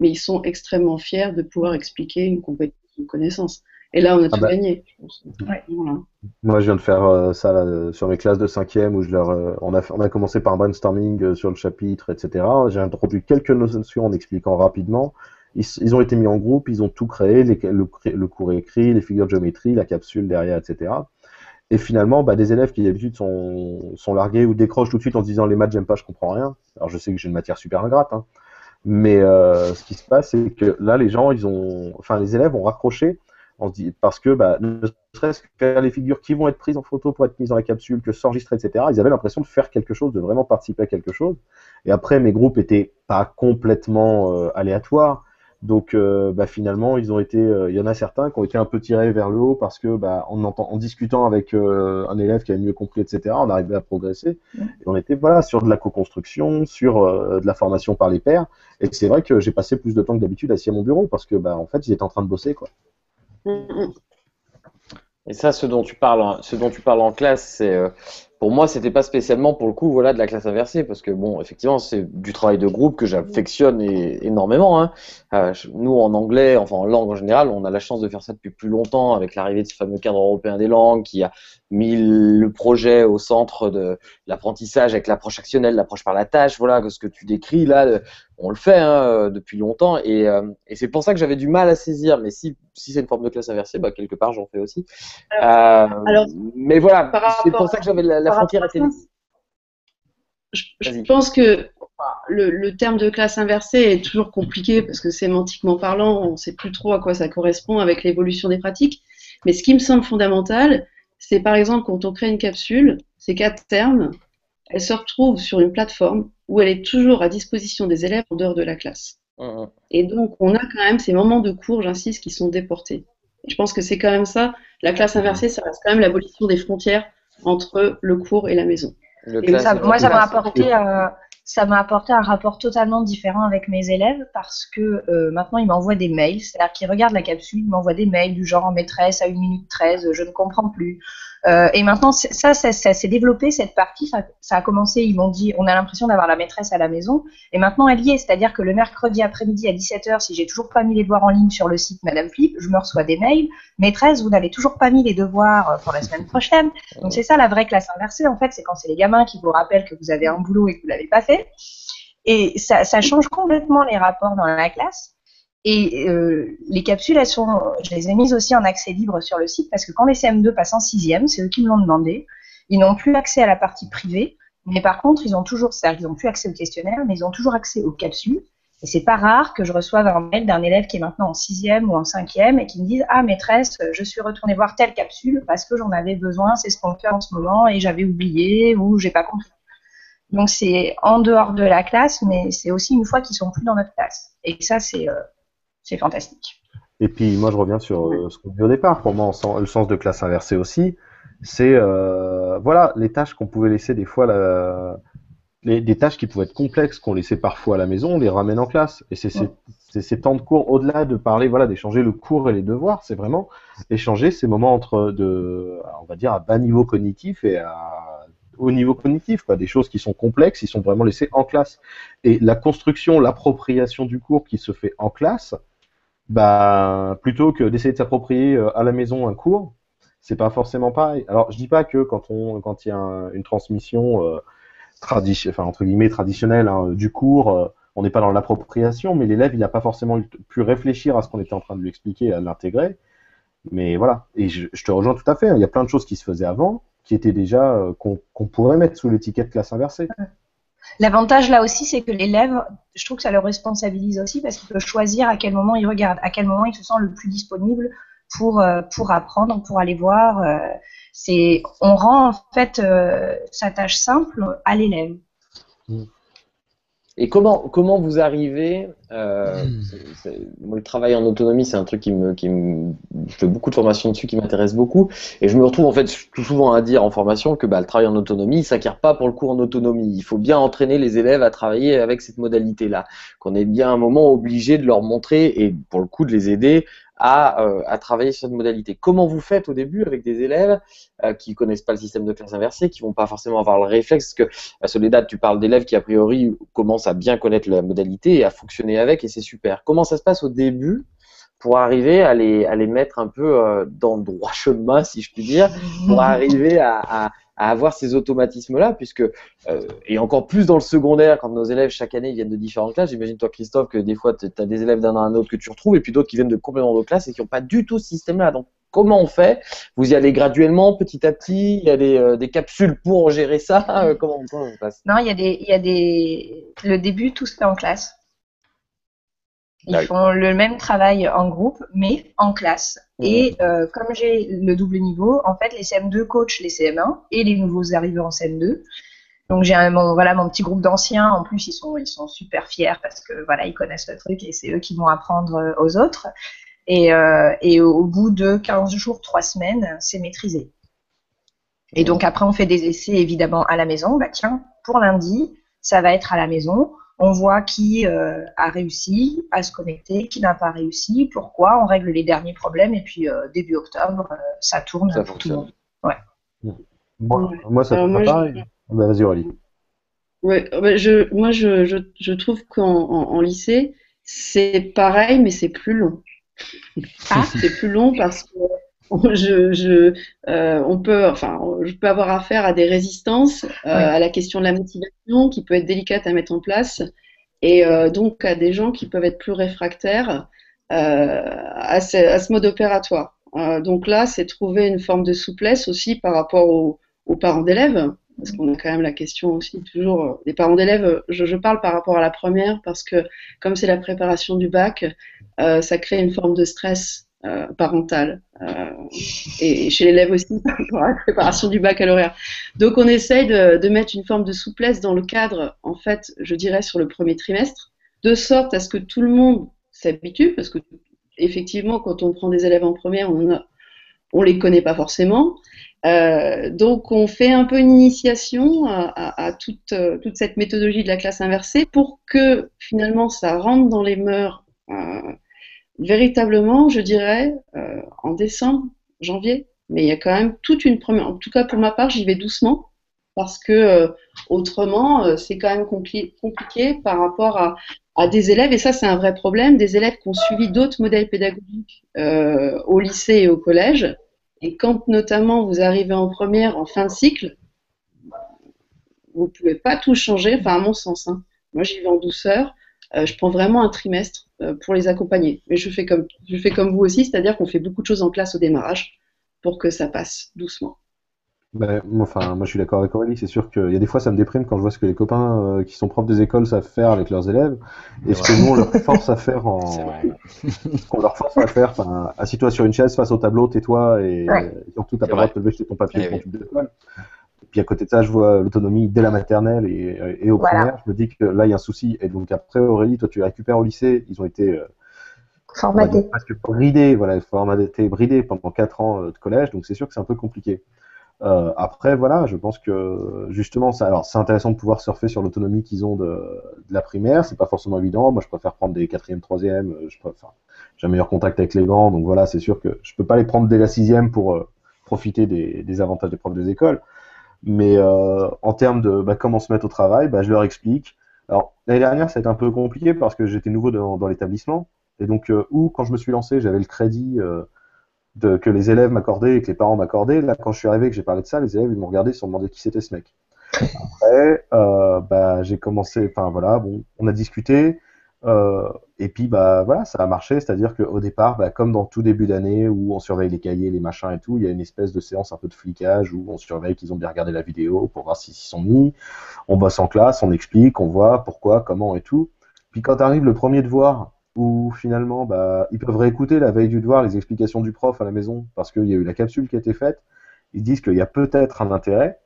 S4: mais ils sont extrêmement fiers de pouvoir expliquer une compétence, une connaissance. Et là, on a
S3: Ah
S4: tout
S3: bah.
S4: gagné. je pense.
S5: Ouais.
S4: Voilà.
S3: Moi, je viens de faire euh, ça là, sur mes classes de cinquième où je leur, euh, on, a, on a commencé par un brainstorming euh, sur le chapitre, etc. J'ai introduit quelques notions en expliquant rapidement. Ils, ont été mis en groupe, ils ont tout créé, le, cours écrit, les figures de géométrie, la capsule derrière, etc. Et finalement, bah, des élèves qui d'habitude sont, largués ou décrochent tout de suite en se disant les maths, j'aime pas, je comprends rien. Alors je sais que j'ai une matière super ingrate, hein. mais euh, ce qui se passe, c'est que là, les gens, enfin, les élèves ont raccroché parce que bah, ne serait-ce que les figures qui vont être prises en photo pour être mises dans la capsule, que s'enregistrer, etc., ils avaient l'impression de faire quelque chose, de vraiment participer à quelque chose. Et après, mes groupes étaient pas complètement euh, aléatoires. Donc euh, bah, finalement, ils ont été, euh, il y en a certains qui ont été un peu tirés vers le haut parce que bah, en, entend- en discutant avec euh, un élève qui avait mieux compris, etc., on arrivait à progresser. Et on était voilà sur de la co-construction, sur euh, de la formation par les pairs. Et c'est vrai que j'ai passé plus de temps que d'habitude assis à mon bureau parce que bah, en fait, ils étaient en train de bosser quoi.
S4: Mm, mm.
S1: Et ça, ce dont tu parles, en- ce dont tu parles en classe, c'est euh, pour moi, c'était pas spécialement pour le coup, voilà, de la classe inversée, parce que bon, effectivement, c'est du travail de groupe que j'affectionne énormément. Hein. Euh, nous, en anglais, enfin en langue en général, on a la chance de faire ça depuis plus longtemps avec l'arrivée de ce fameux cadre européen des langues qui a mis le projet au centre de l'apprentissage avec l'approche actionnelle, l'approche par la tâche. Voilà, ce que tu décris là, on le fait hein, euh, depuis longtemps, et, euh, et c'est pour ça que j'avais du mal à saisir. Mais si, si c'est une forme de classe inversée, bah, quelque part, j'en fais aussi. Euh,
S4: alors,
S1: mais voilà, c'est pour ça que j'avais la, la frontière était
S4: Je, pense que le, le terme de classe inversée est toujours compliqué parce que sémantiquement parlant, on ne sait plus trop à quoi ça correspond avec l'évolution des pratiques. Mais ce qui me semble fondamental, c'est par exemple quand on crée une capsule, ces quatre termes, elle se retrouve sur une plateforme où elle est toujours à disposition des élèves en dehors de la classe. Et donc, on a quand même ces moments de cours, j'insiste, qui sont déportés. Et je pense que c'est quand même ça. La classe inversée, ça reste quand même l'abolition des frontières entre le cours et la maison. Et
S5: Ça- moi, ça m'a
S4: classe.
S5: apporté, euh, ça m'a apporté un rapport totalement différent avec mes élèves parce que euh, maintenant ils m'envoient des mails, c'est-à-dire qu'ils regardent la capsule, ils m'envoient des mails du genre maîtresse à 1 minute 13, je ne comprends plus. Euh, et maintenant, ça, ça, ça s'est développé cette partie, ça, ça a commencé, ils m'ont dit, on a l'impression d'avoir la maîtresse à la maison, et maintenant elle y est, c'est-à-dire que le mercredi après-midi à 17h, si j'ai toujours pas mis les devoirs en ligne sur le site Madame Flip, je me reçois des mails, maîtresse, vous n'avez toujours pas mis les devoirs euh, pour la semaine prochaine. Donc c'est ça la vraie classe inversée en fait, c'est quand c'est les gamins qui vous rappellent que vous avez un boulot et que vous l'avez pas fait. Et ça, ça change complètement les rapports dans la classe. Et euh, les capsules, elles sont, je les ai mises aussi en accès libre sur le site parce que quand les CM2 passent en sixième, c'est eux qui me l'ont demandé, ils n'ont plus accès à la partie privée, mais par contre, ils ont toujours, c'est-à-dire qu'ils n'ont plus accès au questionnaire, mais ils ont toujours accès aux capsules. Et c'est pas rare que je reçoive un mail d'un élève qui est maintenant en sixième ou en cinquième et qui me dise ah maîtresse, je suis retournée voir telle capsule parce que j'en avais besoin, c'est ce qu'on fait en ce moment et j'avais oublié ou j'ai pas compris. Donc c'est en dehors de la classe, mais c'est aussi une fois qu'ils sont plus dans notre classe. Et ça c'est euh, c'est fantastique.
S3: Et puis moi je reviens sur euh, ce qu'on dit au départ. Pour moi, en sens- le sens de classe inversée aussi, c'est euh, voilà les tâches qu'on pouvait laisser des fois la- les, des tâches qui pouvaient être complexes qu'on laissait parfois à la maison, on les ramène en classe. Et c'est ces, c'est ces temps de cours au-delà de parler voilà d'échanger le cours et les devoirs, c'est vraiment échanger ces moments entre de on va dire à bas niveau cognitif et à haut niveau cognitif, quoi, des choses qui sont complexes, ils sont vraiment laissés en classe. Et la construction, l'appropriation du cours qui se fait en classe, bah, plutôt que d'essayer de s'approprier euh, à la maison un cours, c'est pas forcément pareil. Alors, je dis pas que quand on, quand il y a un- une transmission, euh, entre guillemets traditionnel hein, du cours. on n'est pas dans l'appropriation, mais l'élève il n'a pas forcément pu réfléchir à ce qu'on était en train de lui expliquer, à l'intégrer. Mais voilà, et je, te rejoins tout à fait. Hein. Il y a plein de choses qui se faisaient avant, qui étaient déjà qu'on pourrait mettre sous l'étiquette classe inversée.
S5: L'avantage là aussi, c'est que l'élève, je trouve que ça le responsabilise aussi parce qu'il peut choisir à quel moment il regarde, à quel moment il se sent le plus disponible pour, euh, pour apprendre, pour aller voir. Euh, on rend en fait euh, sa tâche simple à l'élève.
S1: Mmh. Et comment, comment vous arrivez euh, Moi, le travail en autonomie, c'est un truc qui me, qui me. Je fais beaucoup de formations dessus qui m'intéresse beaucoup. Et je me retrouve en fait tout souvent à dire en formation que bah, le travail en autonomie, il s'acquiert pas pour le cours en autonomie. Il faut bien entraîner les élèves à travailler avec cette modalité-là. Qu'on est bien un moment obligé de leur montrer et pour le coup de les aider à, euh, à, travailler sur cette modalité. Comment vous faites au début avec des élèves euh, qui connaissent pas le système de classe inversée, qui vont pas forcément avoir le réflexe, parce que à Soledad, tu parles d'élèves qui a priori commencent à bien connaître la modalité et à fonctionner avec, et c'est super. Comment ça se passe au début pour arriver à les, à les mettre un peu euh, dans le droit chemin, si je puis dire, pour arriver à, à, à avoir ces automatismes-là, puisque, euh, et encore plus dans le secondaire, quand nos élèves chaque année viennent de différentes classes, j'imagine toi Christophe que des fois tu as des élèves d'un à un autre que tu retrouves, et puis d'autres qui viennent de complètement d'autres classes et qui n'ont pas du tout ce système-là. Donc comment on fait? Vous y allez graduellement, petit à petit? Il y a des, euh, des capsules pour gérer ça? Comment, comment, on passe?
S5: Non, il y il y a des. Le début, tout se fait en classe. Ils font le même travail en groupe, mais en classe. Et euh, comme j'ai le double niveau, en fait, les CM2 coachent les CM1 et les nouveaux arrivants en CM2. Donc j'ai mon voilà mon petit groupe d'anciens. En plus, ils sont ils sont super fiers parce que voilà ils connaissent le truc et c'est eux qui vont apprendre euh, aux autres. Et, euh, et au bout de 15 jours, 3 semaines, c'est maîtrisé. Et donc après, on fait des essais évidemment à la maison. Bah tiens, pour lundi, ça va être à la maison on voit qui euh, a réussi à se connecter, qui n'a pas réussi, pourquoi, on règle les derniers problèmes et puis euh, début octobre, euh, ça tourne
S1: ça pour tout le monde.
S3: Ouais. Moi, ça ne pas. Bah, vas-y, Aurélie.
S4: Ouais, bah, je, moi, je, je, trouve qu'en lycée, c'est pareil, mais c'est plus long. Ah. c'est plus long parce que je, je euh, on peut, enfin, je peux avoir affaire à des résistances, euh, à la question de la motivation qui peut être délicate à mettre en place, et euh, donc à des gens qui peuvent être plus réfractaires à ce, à, ce, mode opératoire. donc là, c'est trouver une forme de souplesse aussi par rapport aux, parents d'élèves, parce qu'on a quand même la question aussi toujours des parents d'élèves. Je, je, parle par rapport à la première parce que comme c'est la préparation du bac, ça crée une forme de stress euh, parentale euh, et, chez l'élève aussi pour la préparation du baccalauréat. Donc on essaye de, mettre une forme de souplesse dans le cadre, en fait, je dirais sur le premier trimestre, de sorte à ce que tout le monde s'habitue, parce que effectivement, quand on prend des élèves en première, on a, les connaît pas forcément. Euh, donc on fait un peu une initiation à, euh, toute, cette méthodologie de la classe inversée pour que finalement ça rentre dans les mœurs véritablement, je dirais, euh, en décembre, janvier. Mais il y a quand même toute une première. En tout cas, pour ma part, j'y vais doucement parce que euh, autrement, euh, c'est quand même compliqué par rapport à, des élèves, et ça, c'est un vrai problème, des élèves qui ont suivi d'autres modèles pédagogiques au lycée et au collège. Et quand notamment vous arrivez en première, en fin de cycle, vous ne pouvez pas tout changer, enfin à mon sens. Hein. Moi, j'y vais en douceur. Je prends vraiment un trimestre euh, pour les accompagner. Mais je fais comme, je fais comme vous aussi, c'est-à-dire qu'on fait beaucoup de choses en classe au démarrage pour que ça passe doucement.
S3: Ben, enfin, moi je suis d'accord avec Aurélie, c'est sûr qu'il y a des fois ça me déprime quand je vois ce que les copains euh, qui sont profs des écoles savent faire avec leurs élèves et ce que nous on leur force à faire en. qu'on leur force à faire, enfin, assis-toi sur une chaise face au tableau, tais-toi et, surtout t'as pas le droit de te lever jeter ton papier eh, ton d'école. Puis à côté de ça, je vois l'autonomie dès la maternelle et, et au primaire. Je me dis que là, il y a un souci. Et donc après, Aurélie, toi, tu récupères au lycée. Ils ont été euh,
S5: formatés.
S3: Presque bridés, voilà, formatés, bridés pendant 4 ans euh, de collège. Donc c'est sûr que c'est un peu compliqué. Euh, après, voilà, je pense que justement, ça, alors c'est intéressant de pouvoir surfer sur l'autonomie qu'ils ont de, de, la primaire. C'est pas forcément évident. Moi, je préfère prendre des quatrième, troisième. Je préfère, j'ai un meilleur contact avec les grands, donc voilà, c'est sûr que je peux pas les prendre dès la sixième pour euh, profiter des, des, avantages des profs des écoles. Mais euh, en termes de bah, comment se mettre au travail, bah, je leur explique. Alors l'année dernière, ça a été un peu compliqué parce que j'étais nouveau dans, dans l'établissement. Et donc, euh, où quand je me suis lancé, j'avais le crédit euh, de, que les élèves m'accordaient et que les parents m'accordaient. Là, quand je suis arrivé et que j'ai parlé de ça, les élèves ils m'ont regardé, ils se sont demandé qui c'était ce mec. Après, euh, bah, j'ai commencé, enfin voilà, bon, on a discuté, et puis bah voilà, ça a marché, c'est-à-dire qu'au départ, bah, comme dans tout début d'année où on surveille les cahiers, les machins et tout, il y a une espèce de séance un peu de flicage où on surveille qu'ils ont bien regardé la vidéo pour voir s'ils s'y sont mis. On bosse en classe, on explique, on voit pourquoi, comment et tout. Puis quand arrive le premier devoir, où finalement bah, ils peuvent réécouter la veille du devoir les explications du prof à la maison parce qu'il y a eu la capsule qui a été faite, ils disent qu'il y a peut-être un intérêt.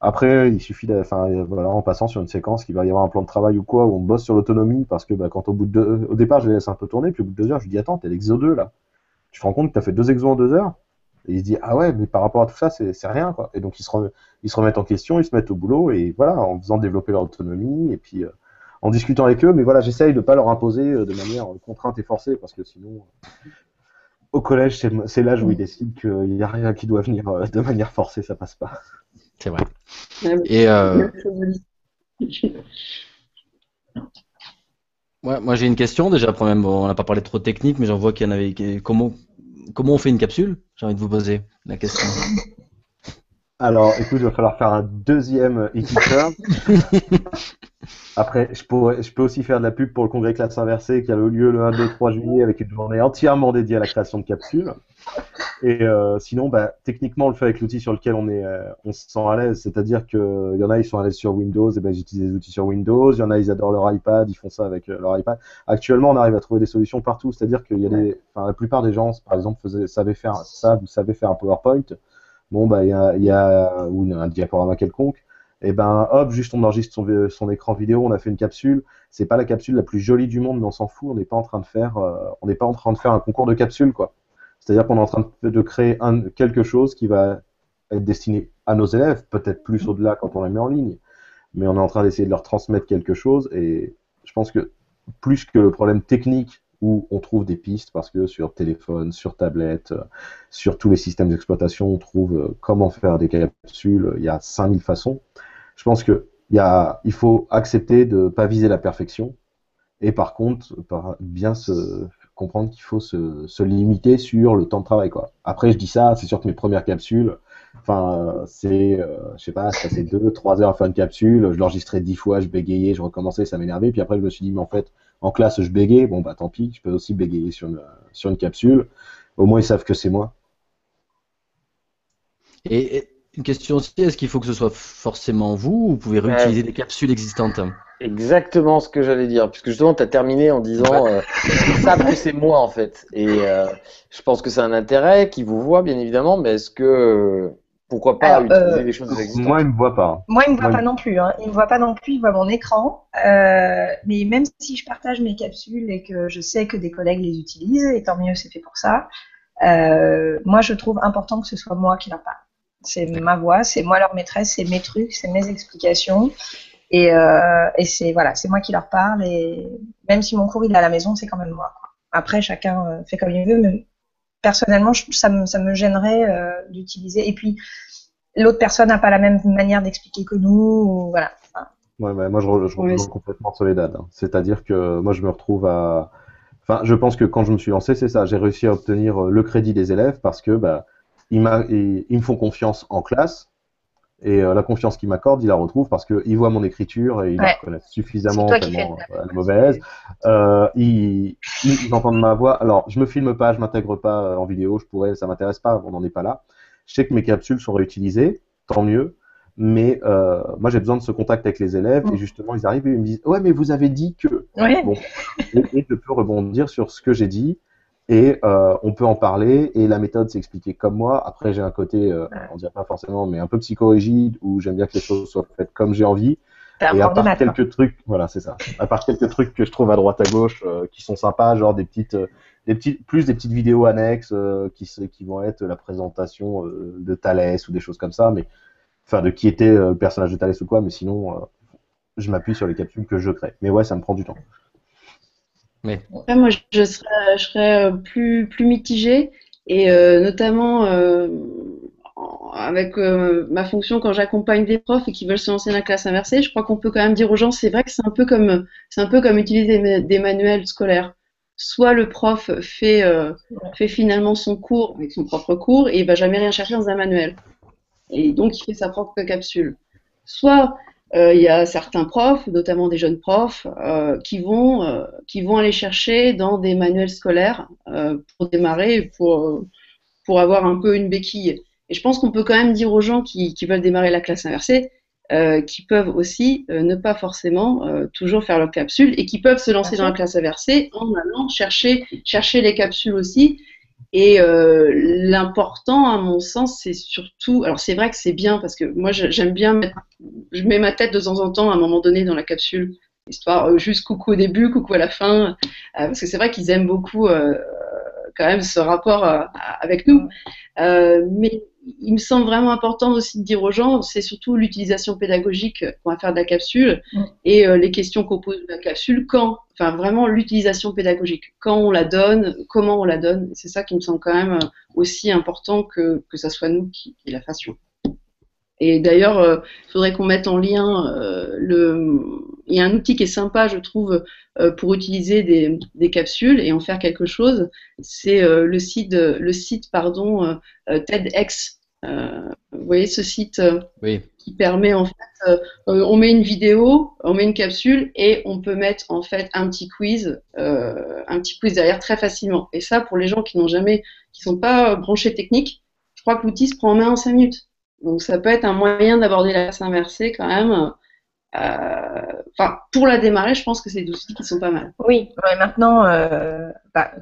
S3: Après, il suffit, enfin, voilà, en passant sur une séquence, qu'il va y avoir un plan de travail ou quoi, où on bosse sur l'autonomie, parce que bah, quand au bout de deux, au départ, je les laisse un peu tourner, puis au bout de deux heures, je lui dis attends, t'es l'exo 2 là. Tu te rends compte que t'as fait deux exos en deux heures? Et il se dit ah ouais, mais par rapport à tout ça, c'est rien quoi. Et donc ils se, ils se remettent en question, ils se mettent au boulot, et voilà, en faisant développer leur autonomie, et puis euh, en discutant avec eux, mais voilà, j'essaye de pas leur imposer euh, de manière contrainte et forcée, parce que sinon, au collège, c'est l'âge où ils décident qu'il n'y a rien qui doit venir euh, de manière forcée, ça passe pas.
S2: C'est vrai. Et euh... ouais, moi j'ai une question déjà. Même, on n'a pas parlé trop de technique, mais j'en vois qu'il y en avait. Comment, comment on fait une capsule? J'ai envie de vous poser la question.
S3: Alors, écoute, il va falloir faire un deuxième équipeur. Après, je, peux aussi faire de la pub pour le congrès classe inversée qui a lieu le 1, 2, 3 juillet avec une journée entièrement dédiée à la création de capsules. Et euh, sinon, bah, techniquement, on le fait avec l'outil sur lequel on, est, euh, on se sent à l'aise. C'est-à-dire qu'il y en a, ils sont à l'aise sur Windows, et ben j'utilise des outils sur Windows. Il y en a, ils adorent leur iPad, ils font ça avec euh, leur iPad. Actuellement, on arrive à trouver des solutions partout. C'est-à-dire qu'il y la plupart des gens, par exemple, savaient faire ça, vous savez faire un PowerPoint. Bon, bah, il y a, y a ou un diaporama quelconque et eh ben hop, juste on enregistre son, son, écran vidéo, on a fait une capsule. C'est pas la capsule la plus jolie du monde, mais on s'en fout. On n'est pas en train de faire, on n'est pas en train de faire un concours de capsules quoi. C'est-à-dire qu'on est en train de créer quelque chose qui va être destiné à nos élèves, peut-être plus au-delà quand on les met en ligne, mais on est en train d'essayer de leur transmettre quelque chose et je pense que plus que le problème technique où on trouve des pistes parce que sur téléphone, sur tablette, sur tous les systèmes d'exploitation, on trouve euh, comment faire des capsules, il y a 5000 façons. Je pense que y a, il faut accepter de ne pas viser la perfection et par contre bien se comprendre qu'il faut se, se, limiter sur le temps de travail. Quoi. Après, je dis ça, c'est sûr que mes premières capsules, enfin, c'est, euh, je sais pas, ça c'est deux, trois heures à faire une capsule, je l'enregistrais dix fois, je bégayais, je recommençais, ça m'énervait, puis après je me suis dit, mais en fait, en classe, je bégayais, bon bah tant pis, je peux aussi bégayer sur une, sur une capsule, au moins ils savent que c'est moi.
S2: Et, une question aussi, est-ce qu'il faut que ce soit forcément vous ou vous pouvez réutiliser des capsules existantes?
S1: Exactement ce que j'allais dire, puisque justement, tu as terminé en disant euh, que c'est moi en fait? Et euh, je pense que c'est un intérêt qui vous voit, bien évidemment, mais est-ce que pourquoi pas utiliser les choses existantes?
S3: Moi, il me voit pas.
S5: Moi, il me voit pas non plus. Hein. Il me voit pas non plus. Il voit mon écran. Euh, mais même si je partage mes capsules et que je sais que des collègues les utilisent, et tant mieux, c'est fait pour ça. moi, je trouve important que ce soit moi qui leur parle. C'est ma voix, c'est moi leur maîtresse, c'est mes trucs, c'est mes explications. Et, euh, et c'est voilà, c'est moi qui leur parle. Et même si mon cours il est à la maison, c'est quand même moi. Quoi. Après, chacun euh, fait comme il veut, mais personnellement, ça, me, ça me gênerait euh, d'utiliser. Et puis, l'autre personne n'a pas la même manière d'expliquer que nous. Ou, voilà.
S3: ouais, moi, je, je, je complètement Soledad. Hein. C'est-à-dire que moi, je me retrouve à. Enfin, je pense que quand je me suis lancé, c'est ça. J'ai réussi à obtenir le crédit des élèves parce que bah, ils, ils me font confiance en classe et euh, la confiance qu'il m'accorde, il la retrouve parce qu'il voit mon écriture et il la reconnaît suffisamment tellement euh, mauvaise. Euh, ils, ils, entendent ma voix. Alors, je me filme pas, je m'intègre pas euh, en vidéo, je pourrais, ça m'intéresse pas, on n'en est pas là. Je sais que mes capsules sont réutilisées, tant mieux. Mais euh, moi, j'ai besoin de ce contact avec les élèves mm. et justement, ils arrivent et ils me disent Ouais, mais vous avez dit que.
S5: Ouais. Bon,
S3: et, et je peux rebondir sur ce que j'ai dit et euh, on peut en parler et la méthode c'est expliquer comme moi. Après j'ai un côté, euh, on dirait pas forcément, mais un peu psychorigide où j'aime bien que les choses soient faites comme j'ai envie. Et à part quelques trucs, voilà c'est ça. À part quelques trucs que je trouve à droite à gauche euh, qui sont sympas, genre des petites, euh, des petites, plus des petites vidéos annexes euh, qui qui vont être la présentation de Thalès ou des choses comme ça, mais enfin de qui était le personnage de Thalès ou quoi, mais sinon je m'appuie sur les capsules que je crée. Mais ouais, ça me prend du temps
S4: moi, je serais, euh, plus, plus mitigée, et euh, notamment euh, avec ma fonction quand j'accompagne des profs et qui veulent se lancer dans la classe inversée, je crois qu'on peut quand même dire aux gens, c'est vrai que c'est un peu comme, c'est un peu comme utiliser des manuels scolaires. Soit le prof fait, fait finalement son cours avec son propre cours et il va jamais rien chercher dans un manuel. Et donc il fait sa propre capsule. soit il y a certains profs, notamment des jeunes profs, qui vont qui vont aller chercher dans des manuels scolaires pour démarrer, pour pour avoir un peu une béquille. Et je pense qu'on peut quand même dire aux gens qui, qui veulent démarrer la classe inversée, euh, qui peuvent aussi euh, ne pas forcément euh, toujours faire leur capsule et qui peuvent se lancer dans la classe inversée en allant chercher, chercher les capsules aussi. Et l'important, à mon sens, c'est surtout. Alors, c'est vrai que c'est bien parce que moi, j'aime bien mettre. Je mets ma tête de temps en temps à un moment donné dans la capsule, histoire juste coucou au début, coucou à la fin. parce que c'est vrai qu'ils aiment beaucoup quand même ce rapport avec nous. mais il me semble vraiment important aussi de dire aux gens, c'est surtout l'utilisation pédagogique qu'on va faire de la capsule mm. et euh, les questions qu'on pose de la capsule, quand, enfin vraiment l'utilisation pédagogique, quand on la donne, comment on la donne, c'est ça qui me semble quand même euh, aussi important que, que ça soit nous qui, la fassions. Et d'ailleurs, il euh, faudrait qu'on mette en lien le. Il y a un outil qui est sympa, je trouve, pour utiliser des, des, capsules et en faire quelque chose. C'est le site, le site pardon, TEDx vous voyez ce site euh, qui permet en fait, euh, on met une vidéo, on met une capsule et on peut mettre en fait un petit quiz, un petit quiz derrière très facilement. Et ça, pour les gens qui n'ont jamais, qui sont pas branchés techniques, je crois que l'outil se prend en main en 5 minutes. Donc ça peut être un moyen d'aborder la classe inversée quand même. Enfin, pour la démarrer, je pense que c'est des outils qui sont pas mal.
S5: Oui, maintenant, bah,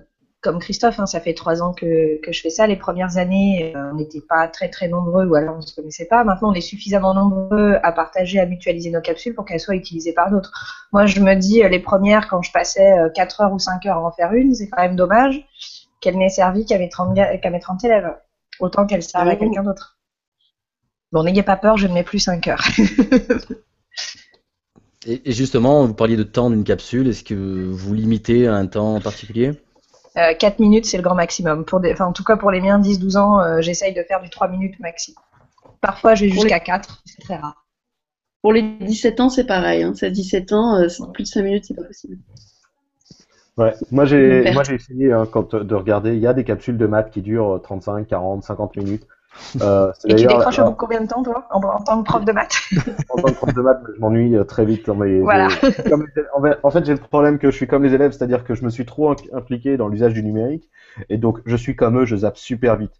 S5: comme Christophe, hein, ça fait trois ans que, je fais ça. Les premières années, euh, on n'était pas très très nombreux ou alors on ne se connaissait pas. Maintenant, on est suffisamment nombreux à partager, à mutualiser nos capsules pour qu'elles soient utilisées par d'autres. Moi, je me dis, euh, les premières, quand je passais 4 euh, heures ou 5 heures à en faire une, c'est quand même dommage qu'elle n'ait servi qu'à mes 30, 30 élèves. Autant qu'elle serve à quelqu'un d'autre. Bon, n'ayez pas peur, je ne mets plus 5 heures.
S2: et, justement, vous parliez de temps d'une capsule. Est-ce que vous limitez à un temps particulier?
S5: 4 euh, minutes, c'est le grand maximum. Pour en tout cas, pour les miens, 10-12 ans, euh, j'essaye de faire du 3 minutes maxi. Parfois, je vais jusqu'à 4, c'est très rare.
S4: Pour les 17 ans, c'est pareil. Hein. C'est 17 ans, euh, plus de 5 minutes, c'est pas possible.
S3: Ouais, moi j'ai essayé hein, quand, de regarder. Il y a des capsules de maths qui durent 35, 40, 50 minutes.
S5: Euh, et tu décroches au bout de combien de temps, toi, en, tant que prof de maths
S3: En tant que prof de maths, je m'ennuie euh, très vite. voilà. en fait, j'ai le problème que je suis comme les élèves, c'est-à-dire que je me suis trop impliqué dans l'usage du numérique, et donc je suis comme eux, je zappe super vite.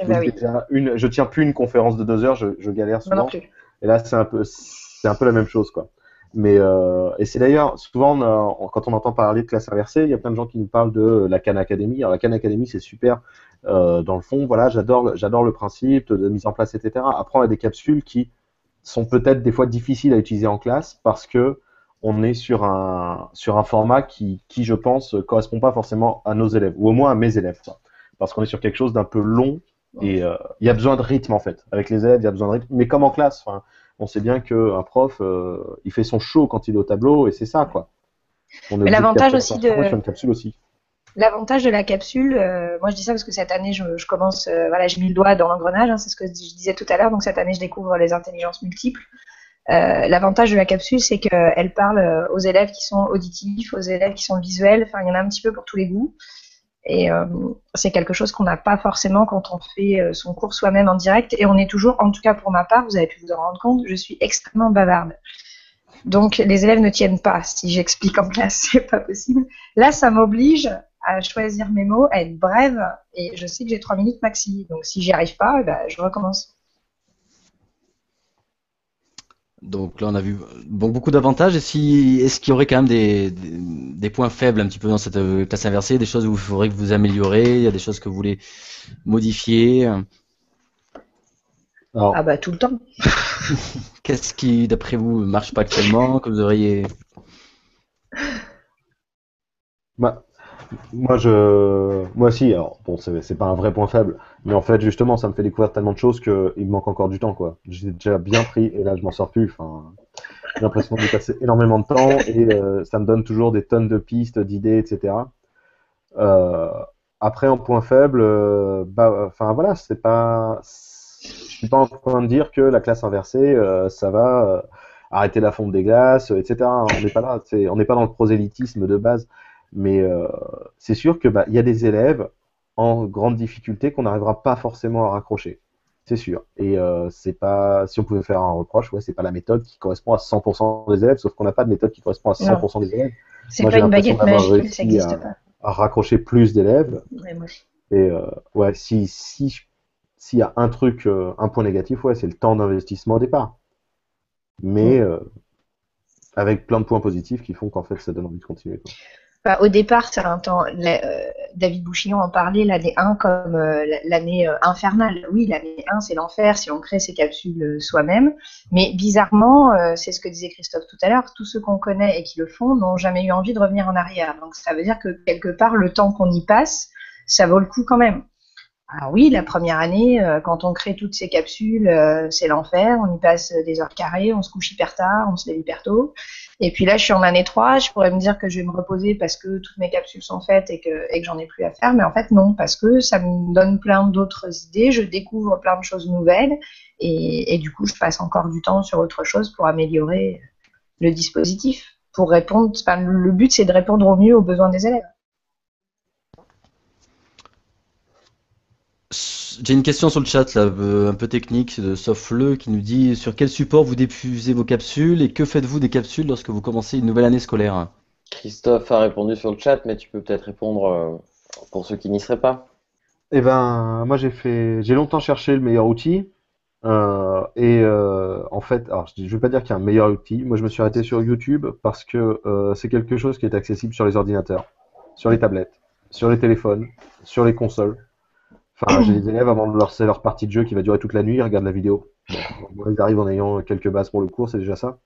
S3: Eh ben oui. une, je tiens plus une conférence de deux heures, je, je galère souvent. Et là, c'est un peu, c'est un peu la même chose, quoi. Mais euh, et c'est d'ailleurs souvent quand on entend parler de classe inversée, il y a plein de gens qui nous parlent de la Khan Academy. Alors la Khan Academy, c'est super euh, dans le fond, voilà, j'adore, j'adore le principe de mise en place, etc. Après, on a des capsules qui sont peut-être des fois difficiles à utiliser en classe parce que on est sur un, sur un format qui, qui, je pense, correspond pas forcément à nos élèves, ou au moins à mes élèves. Parce qu'on est sur quelque chose d'un peu long et euh, il y a besoin de rythme en fait. Avec les élèves, il y a besoin de rythme. Mais comme en classe, on sait bien qu'un prof, euh, il fait son show quand il est au tableau et c'est ça, quoi.
S5: Mais l'avantage aussi de.
S3: Une capsule aussi.
S5: L'avantage de la capsule, euh, moi je dis ça parce que cette année je, commence, euh, voilà, j'ai mis le doigt dans l'engrenage, hein, c'est ce que je disais tout à l'heure, donc cette année je découvre les intelligences multiples. Euh, l'avantage de la capsule, c'est qu'elle parle aux élèves qui sont auditifs, aux élèves qui sont visuels, enfin il y en a un petit peu pour tous les goûts. Et c'est quelque chose qu'on n'a pas forcément quand on fait son cours soi-même en direct. Et on est toujours, en tout cas pour ma part, vous avez pu vous en rendre compte, je suis extrêmement bavarde. Donc les élèves ne tiennent pas. Si j'explique en classe, c'est pas possible. Là, ça m'oblige à choisir mes mots, à être brève, et je sais que j'ai trois minutes maxi. Donc si j'y arrive pas, eh ben, je recommence.
S2: Donc là, on a vu beaucoup d'avantages. Est-ce qu'il y aurait quand même des, points faibles un petit peu dans cette euh, classe inversée, des choses où il faudrait que vous améliorez, il y a des choses que vous voulez modifier
S5: Ah bah tout le temps.
S2: Qu'est-ce qui, d'après vous, ne marche pas actuellement, que vous auriez...
S3: Bah, moi, je, moi aussi. Alors, bon, c'est pas un vrai point faible, mais en fait, justement, ça me fait découvrir tellement de choses qu'il me manque encore du temps, quoi. J'ai déjà bien pris et là, je m'en sors plus. J'ai l'impression de passer énormément de temps et euh, ça me donne toujours des tonnes de pistes, d'idées, etc. Euh, après, en point faible, euh, bah, enfin voilà, c'est pas, je suis pas en train de dire que la classe inversée, ça va arrêter la fonte des glaces, etc. On n'est pas là, on n'est pas dans le prosélytisme de base. Mais euh, c'est sûr que bah, y a des élèves en grande difficulté qu'on n'arrivera pas forcément à raccrocher. c'est sûr. Et euh, c'est pas, si on pouvait faire un reproche, ouais, c'est pas la méthode qui correspond à 100% des élèves, sauf qu'on n'a pas de méthode qui correspond à 100% des élèves.
S5: C'est pas une baguette magique, ça n'existe pas.
S3: à raccrocher plus d'élèves.
S5: Ouais, moi.
S3: Et euh, ouais, si si s'il y a un truc, euh, un point négatif, ouais, c'est le temps d'investissement au départ. Mais avec plein de points positifs qui font qu'en fait, ça donne envie de continuer. quoi.
S5: Bah, au départ, c'est un euh, David Bouchillon en parlait l'année 1 comme euh, la- l'année euh, infernale. Oui, l'année 1, c'est l'enfer si on crée ses capsules soi-même. Mais bizarrement, c'est ce que disait Christophe tout à l'heure, tous ceux qu'on connaît et qui le font n'ont jamais eu envie de revenir en arrière. Donc ça veut dire que quelque part, le temps qu'on y passe, ça vaut le coup quand même. Alors oui, la première année, euh, quand on crée toutes ces capsules, euh, c'est l'enfer. On y passe des heures carrées, on se couche hyper tard, on se lève hyper tôt. Et puis là, je suis en année 3, je pourrais me dire que je vais me reposer parce que toutes mes capsules sont faites et que, j'en ai plus à faire. Mais en fait, non, parce que ça me donne plein d'autres idées, je découvre plein de choses nouvelles et, du coup, je passe encore du temps sur autre chose pour améliorer le dispositif. Pour répondre, le but, c'est de répondre au mieux aux besoins des élèves.
S2: J'ai une question sur le chat, là, euh, un peu technique, de Sofle, qui nous dit sur quel support vous diffusez vos capsules et que faites-vous des capsules lorsque vous commencez une nouvelle année scolaire?
S1: Christophe a répondu sur le chat, mais tu peux peut-être répondre euh, pour ceux qui n'y seraient pas.
S3: Eh ben, moi j'ai fait, j'ai longtemps cherché le meilleur outil. euh, et euh, en fait, alors je, je vais pas dire qu'il y a un meilleur outil. Moi, je me suis arrêté sur YouTube parce que euh, c'est quelque chose qui est accessible sur les ordinateurs, sur les tablettes, sur les téléphones, sur les consoles. Enfin, j'ai des élèves avant de leur c'est leur partie de jeu qui va durer toute la nuit, ils regardent la vidéo. Bon, ils arrivent en ayant quelques bases pour le cours, c'est déjà ça.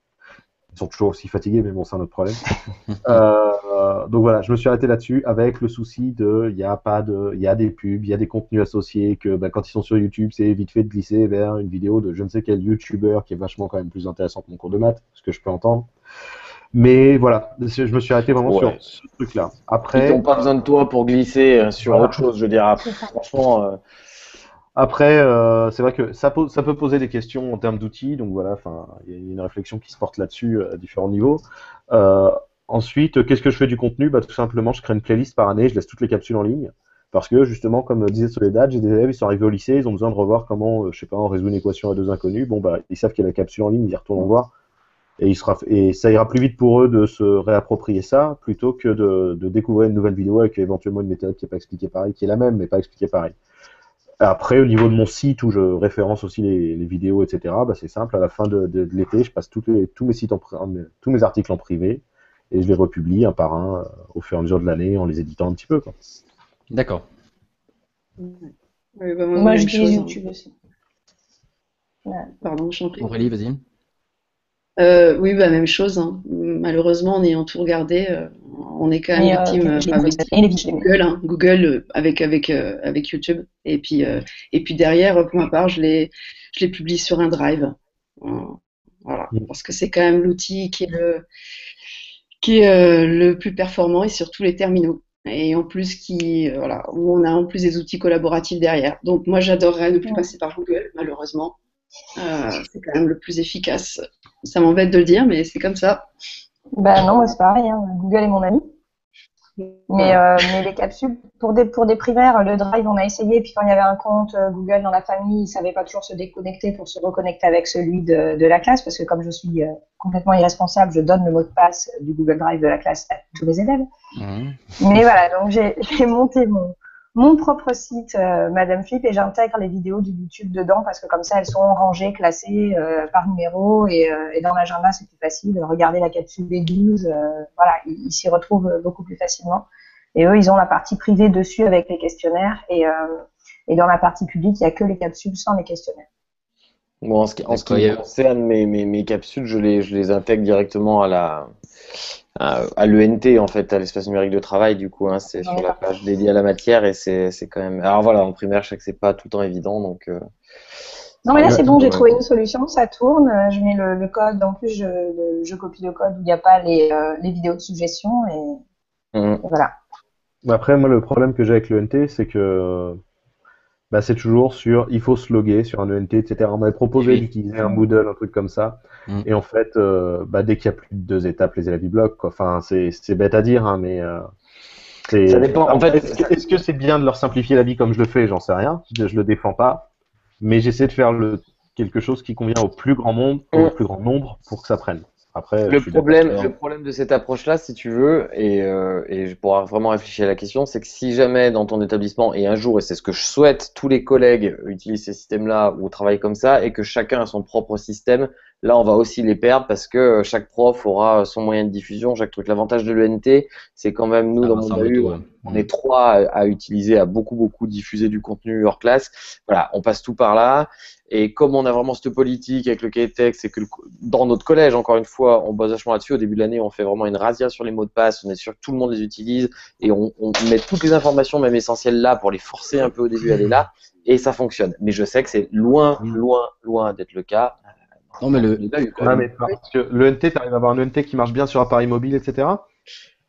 S3: Ils sont toujours aussi fatigués, mais bon, c'est un autre problème. Euh, donc voilà, je me suis arrêté là-dessus avec le souci de, il y a pas de, il y a des pubs, il y a des contenus associés que bah, quand ils sont sur YouTube, c'est vite fait de glisser vers une vidéo de je ne sais quel YouTuber qui est vachement quand même plus intéressant que mon cours de maths, ce que je peux entendre. Mais voilà, je me suis arrêté vraiment
S1: Ouais.
S3: sur ce truc-là.
S1: Ils
S3: Après,
S1: n'ont pas besoin de toi pour glisser euh, sur
S3: Voilà.
S1: autre chose, je veux dire. Après, franchement, euh,
S3: Après, euh, c'est vrai que ça, pose- ça peut poser des questions en termes d'outils, donc voilà, il y a une réflexion qui se porte là-dessus à différents niveaux. Euh, ensuite, qu'est-ce que je fais du contenu? Bah, Tout simplement, je crée une playlist par année, je laisse toutes les capsules en ligne, parce que justement, comme disait Soledad, j'ai des élèves, ils sont arrivés au lycée, ils ont besoin de revoir comment, je sais pas, on résout une équation à deux inconnus. Bon, bah, ils savent qu'il y a la capsule en ligne, ils y retournent voir, et, il sera, et ça ira plus vite pour eux de se réapproprier ça, plutôt que de, de découvrir une nouvelle vidéo avec éventuellement une méthode qui n'est pas expliquée pareil, qui est la même, mais pas expliquée pareil. Après, au niveau de mon site où je référence aussi les, les vidéos, etc., bah, c'est simple. À la fin de, de- de l'été, je passe toutes les- tous mes sites en, tous mes articles en privé et je les republie un par un euh, au fur et à mesure de l'année en les éditant un petit peu. Quoi.
S2: D'accord.
S4: Ouais, bah,
S5: Moi,
S4: même
S5: j'utilise
S4: chose, hein.
S5: YouTube aussi.
S4: Pardon, prie.
S2: Aurélie, vas-y.
S4: Euh, oui, bah, même chose. hein. Malheureusement, en ayant tout regardé, euh, on est quand même
S5: Et, euh,
S4: victime, euh, enfin, victime
S5: et.
S4: Google, hein. Google avec avec euh, avec YouTube. Et puis euh, et puis derrière, pour ma part, je les je les publie sur un Drive. Voilà,
S3: Mm.
S4: parce que c'est quand même l'outil qui est le qui est euh, le plus performant et sur tous les terminaux. Et en plus qui voilà, où on a en plus des outils collaboratifs derrière. Donc moi, j'adorerais ne plus
S5: Ouais.
S4: passer par Google, malheureusement. Euh, c'est quand même le plus efficace. Ça m'embête de le dire, mais c'est comme ça.
S5: Bah non, moi c'est pareil, hein. Google est mon ami. Mais, euh, mais les capsules, pour des, pour des primaires, le Drive, on a essayé, puis quand il y avait un compte euh, Google dans la famille, ils savaient pas toujours se déconnecter pour se reconnecter avec celui de, de la classe, parce que comme je suis complètement irresponsable, je donne le mot de passe du Google Drive de la classe à tous les élèves. Mais voilà, donc j'ai j'ai monté mon, mon propre site euh, Madame Flip et j'intègre les vidéos du YouTube dedans parce que comme ça elles sont rangées, classées euh, par numéro et, euh, et dans l'agenda c'est plus facile. Regardez la capsule des 12, euh, voilà, ils s'y retrouvent beaucoup plus facilement. Et eux, ils ont la partie privée dessus avec les questionnaires et, euh, et dans la partie publique, il n'y a que les capsules sans les questionnaires.
S1: Bon, en ce qui, en ce concerne, mes, mes, mes capsules, je les, je les intègre directement à la à, à l'ENT, en fait, à l'espace numérique de travail, du coup, hein, c'est sur la page dédiée à la matière et c'est c'est quand même. Alors voilà, en primaire, je sais que c'est pas tout le temps évident, donc. euh,
S5: Non, mais là, c'est bon, j'ai trouvé une solution, ça tourne. euh, Je mets le, le code, en plus, je, le- je copie le code où il n'y a pas les, euh, les vidéos de suggestion et, et voilà.
S3: Après, moi, le problème que j'ai avec l'ENT, c'est que bah, c'est toujours sur il faut se loguer sur un ENT, etc. On m'avait proposé
S2: Oui.
S3: d'utiliser un Moodle, un truc comme ça.
S2: Mm.
S3: Et en fait, euh, bah, dès qu'il y a plus de deux étapes, les élèves bloquent. Quoi. Enfin, c'est c'est bête à dire, hein, mais euh,
S1: Ça dépend, en fait,
S3: Est-ce que est-ce que c'est bien de leur simplifier la vie comme je le fais? J'en sais rien. Je, je le défends pas. mais j'essaie de faire le, quelque chose qui convient au plus grand monde, au
S1: Mm.
S3: plus grand nombre, pour que ça prenne. Après,
S1: Le problème, le problème de cette approche-là, si tu veux, et, euh, et je pourrais vraiment réfléchir à la question, c'est que si jamais dans ton établissement, et un jour, et c'est ce que je souhaite, tous les collègues utilisent ces systèmes-là ou travaillent comme ça, et que chacun a son propre système, là, on va aussi les perdre parce que euh, chaque prof aura son moyen de diffusion, chaque truc. L'avantage de l'ENT, c'est quand même nous,
S2: Ah,
S1: dans mon
S2: ouais.
S1: on est trois à, à utiliser, à beaucoup, beaucoup diffuser du contenu hors classe. Voilà, on passe tout par là. Et comme on a vraiment cette politique avec le cahier de texte, et que le dans notre collège, encore une fois, on bosse vachement là-dessus. Au début de l'année, on fait vraiment une razzia sur les mots de passe. On est sûr que tout le monde les utilise et on, on met toutes les informations, même essentielles, là pour les forcer un peu au début à aller là. Et ça fonctionne. Mais je sais que c'est loin, loin, loin d'être le cas.
S2: Non, mais le,
S1: On l'a eu, quoi.
S3: Ouais, mais parce que l'ENT, tu arrives à avoir un ENT qui marche bien sur appareil mobile, etc.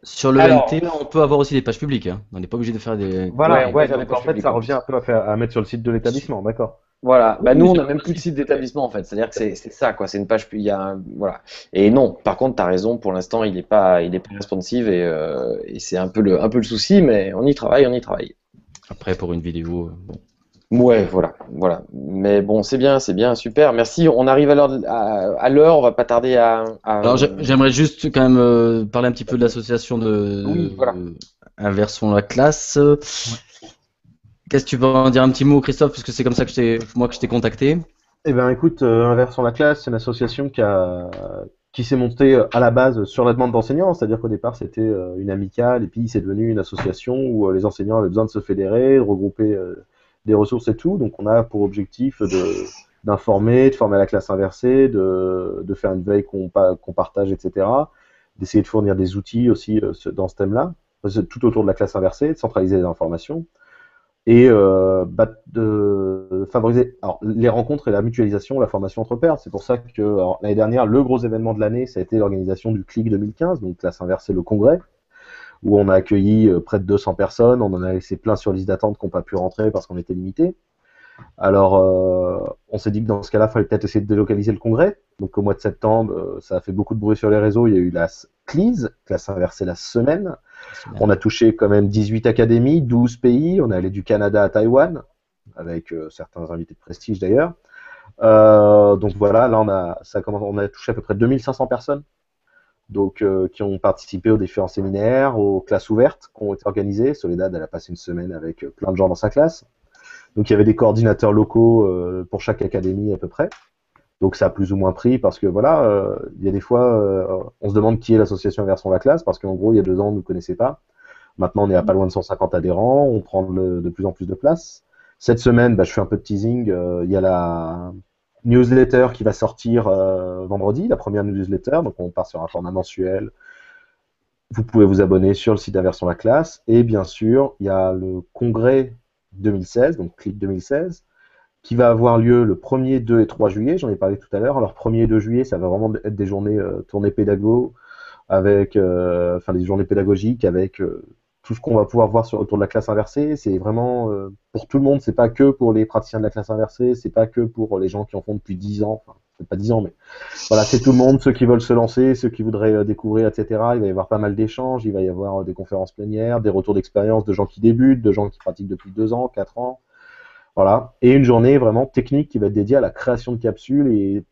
S2: sur le
S1: Alors-
S2: NT, on peut avoir aussi des pages publiques. hein. On n'est pas obligé de faire des.
S3: Voilà,
S1: Ouais,
S3: ouais,
S1: ouais,
S3: donc
S1: ouais,
S3: en fait,
S1: public,
S3: ça
S1: en
S3: revient un peu à, faire, à mettre sur le site de l'établissement, d'accord.
S1: Voilà. Bah, nous, on n'a même plus de site d'établissement, en fait. C'est-à-dire que c'est c'est ça, quoi. C'est une page, il y a un- voilà. Et non, par contre, tu as raison. Pour l'instant, il n'est pas, il est pas responsive et, euh, et c'est un peu le, un peu le souci, mais on y travaille, on y travaille.
S2: Après, pour une vidéo, euh, bon.
S1: Ouais, voilà, voilà. Mais bon, c'est bien, c'est bien, super. Merci. On arrive à l'heure, de- à, à l'heure. On va pas tarder à. à-
S2: Alors, j'ai- j'aimerais juste quand même euh, parler un petit peu de l'association de
S1: Oui, voilà.
S2: de Inversons la classe. Qu'est-ce que tu veux en dire un petit mot, Christophe, puisque c'est comme ça que je t'ai, moi que je t'ai contacté.
S3: Eh ben, écoute, euh, Inversons la classe, c'est une association qui a qui s'est montée euh, à la base sur la demande d'enseignants, c'est-à-dire qu'au départ c'était euh, une amicale et puis c'est devenu une association où euh, les enseignants avaient besoin de se fédérer, de regrouper euh, des ressources et tout. Donc on a pour objectif d'informer, de former la classe inversée, de, de faire une veille qu'on pa- qu'on partage, etc. D'essayer de fournir des outils aussi euh, dans ce thème-là, tout autour de la classe inversée, de centraliser les informations et euh, bah, de favoriser les rencontres et la mutualisation, la formation entre pairs. C'est pour ça que l'année dernière, le gros événement de l'année, ça a été l'organisation du CLIC 2015, donc classe inversée le congrès, où on a accueilli euh, près de 200 personnes, on en a laissé plein sur liste d'attente qui n'ont pas pu rentrer parce qu'on était limité. Alors, euh, on s'est dit que dans ce cas-là, il fallait peut-être essayer de délocaliser le congrès. Donc, au mois de septembre, euh, ça a fait beaucoup de bruit sur les réseaux. Il y a eu la CLIS, classe inversée la semaine. On a touché quand même 18 académies, 12 pays. On est allé du Canada à Taïwan, avec euh, certains invités de prestige d'ailleurs. Donc voilà, là on a, ça commence, on a touché à peu près 2500 personnes donc, euh, qui ont participé aux différents séminaires, aux classes ouvertes qui ont été organisées. Soledad, elle a passé une semaine avec euh, plein de gens dans sa classe. Donc il y avait des coordinateurs locaux euh, pour chaque académie à peu près. Donc ça a plus ou moins pris parce que voilà, euh, il y a des fois, euh, on se demande qui est l'association Inversons la classe parce qu'en gros, il y a deux ans, on ne connaissait pas. Maintenant, on est à pas loin de 150 adhérents, on prend de plus en plus de place. Cette semaine, bah, je fais un peu de teasing. euh, Il y a la newsletter qui va sortir euh, vendredi, la première newsletter. Donc on part sur un format mensuel. Vous pouvez vous abonner sur le site d'Inversion la classe. Et bien sûr, il y a le congrès 2016, donc CLIC 2016, qui va avoir lieu le 1er, 2 et 3 juillet. J'en ai parlé tout à l'heure. Alors 1er et 2 juillet, ça va vraiment être des journées euh, tournées pédago, avec, euh, enfin des journées pédagogiques avec tout ce qu'on va pouvoir voir sur, autour de la classe inversée. C'est vraiment euh, pour tout le monde. C'est pas que pour les praticiens de la classe inversée. C'est pas que pour les gens qui en font depuis 10 ans. Enfin, pas 10 ans, mais voilà, c'est tout le monde. Ceux qui veulent se lancer, ceux qui voudraient euh, découvrir, etc. Il va y avoir pas mal d'échanges. Il va y avoir euh, des conférences plénières, des retours d'expérience de gens qui débutent, de gens qui pratiquent depuis 2 ans, 4 ans. Voilà. Et une journée vraiment technique qui va être dédiée à la création de capsules et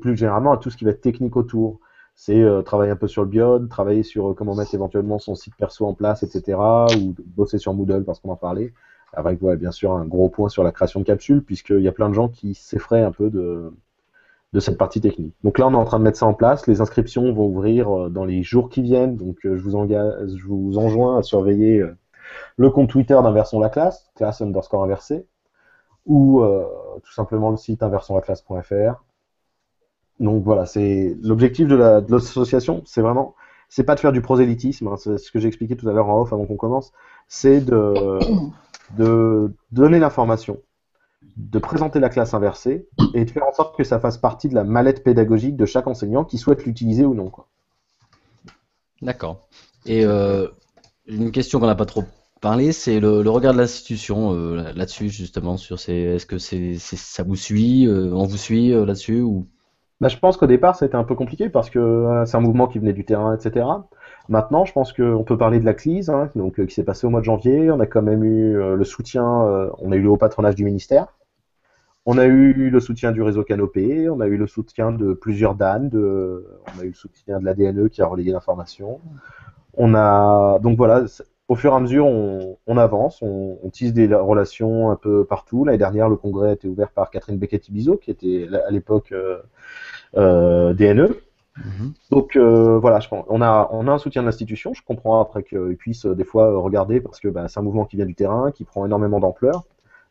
S3: plus généralement à tout ce qui va être technique autour. C'est euh, travailler un peu sur le biode, travailler sur euh, comment mettre éventuellement son site perso en place, etc. Ou bosser sur Moodle parce qu'on en parlait. Avec bien sûr un gros point sur la création de capsules, puisqu'il y a plein de gens qui s'effraient un peu de, cette partie technique. Donc là, on est en train de mettre ça en place. Les inscriptions vont ouvrir euh, dans les jours qui viennent. Donc je, vous engage, je vous enjoins à surveiller le compte Twitter d'Inversons la classe, classe underscore inversée, ou tout simplement le site inversonslaclasse.fr. Donc voilà, c'est l'objectif de la- de l'association, c'est vraiment, c'est pas de faire du prosélytisme, hein, c'est ce que j'ai expliqué tout à l'heure en off avant qu'on commence, c'est de, donner l'information, de présenter la classe inversée et de faire en sorte que ça fasse partie de la mallette pédagogique de chaque enseignant qui souhaite l'utiliser ou non.
S2: D'accord. Et euh, une question qu'on n'a pas trop parlé, c'est le, regard de l'institution euh, là-dessus, justement, sur est-ce que c'est, ça vous suit, euh, on vous suit là-dessus ou
S3: Bah, je pense qu'au départ, c'était un peu compliqué parce que euh, c'est un mouvement qui venait du terrain, etc. Maintenant, je pense qu'on peut parler de la CLIS, hein, donc, euh, qui s'est passée au mois de janvier. On a quand même eu euh, le soutien, on a eu le haut patronage du ministère. On a eu le soutien du réseau Canopé, on a eu le soutien de plusieurs DAN, de, on a eu le soutien de la DNE qui a relayé l'information. On a donc voilà, au fur et à mesure, on, avance, on, tisse des relations un peu partout. L'année dernière, le congrès a été ouvert par Catherine Becchetti-Bizot, qui était à l'époque DNE. Mhm. Donc euh, voilà, je pense, on a, on a un soutien de l'institution. Je comprends après qu'ils puissent des fois regarder parce que bah, c'est un mouvement qui vient du terrain, qui prend énormément d'ampleur.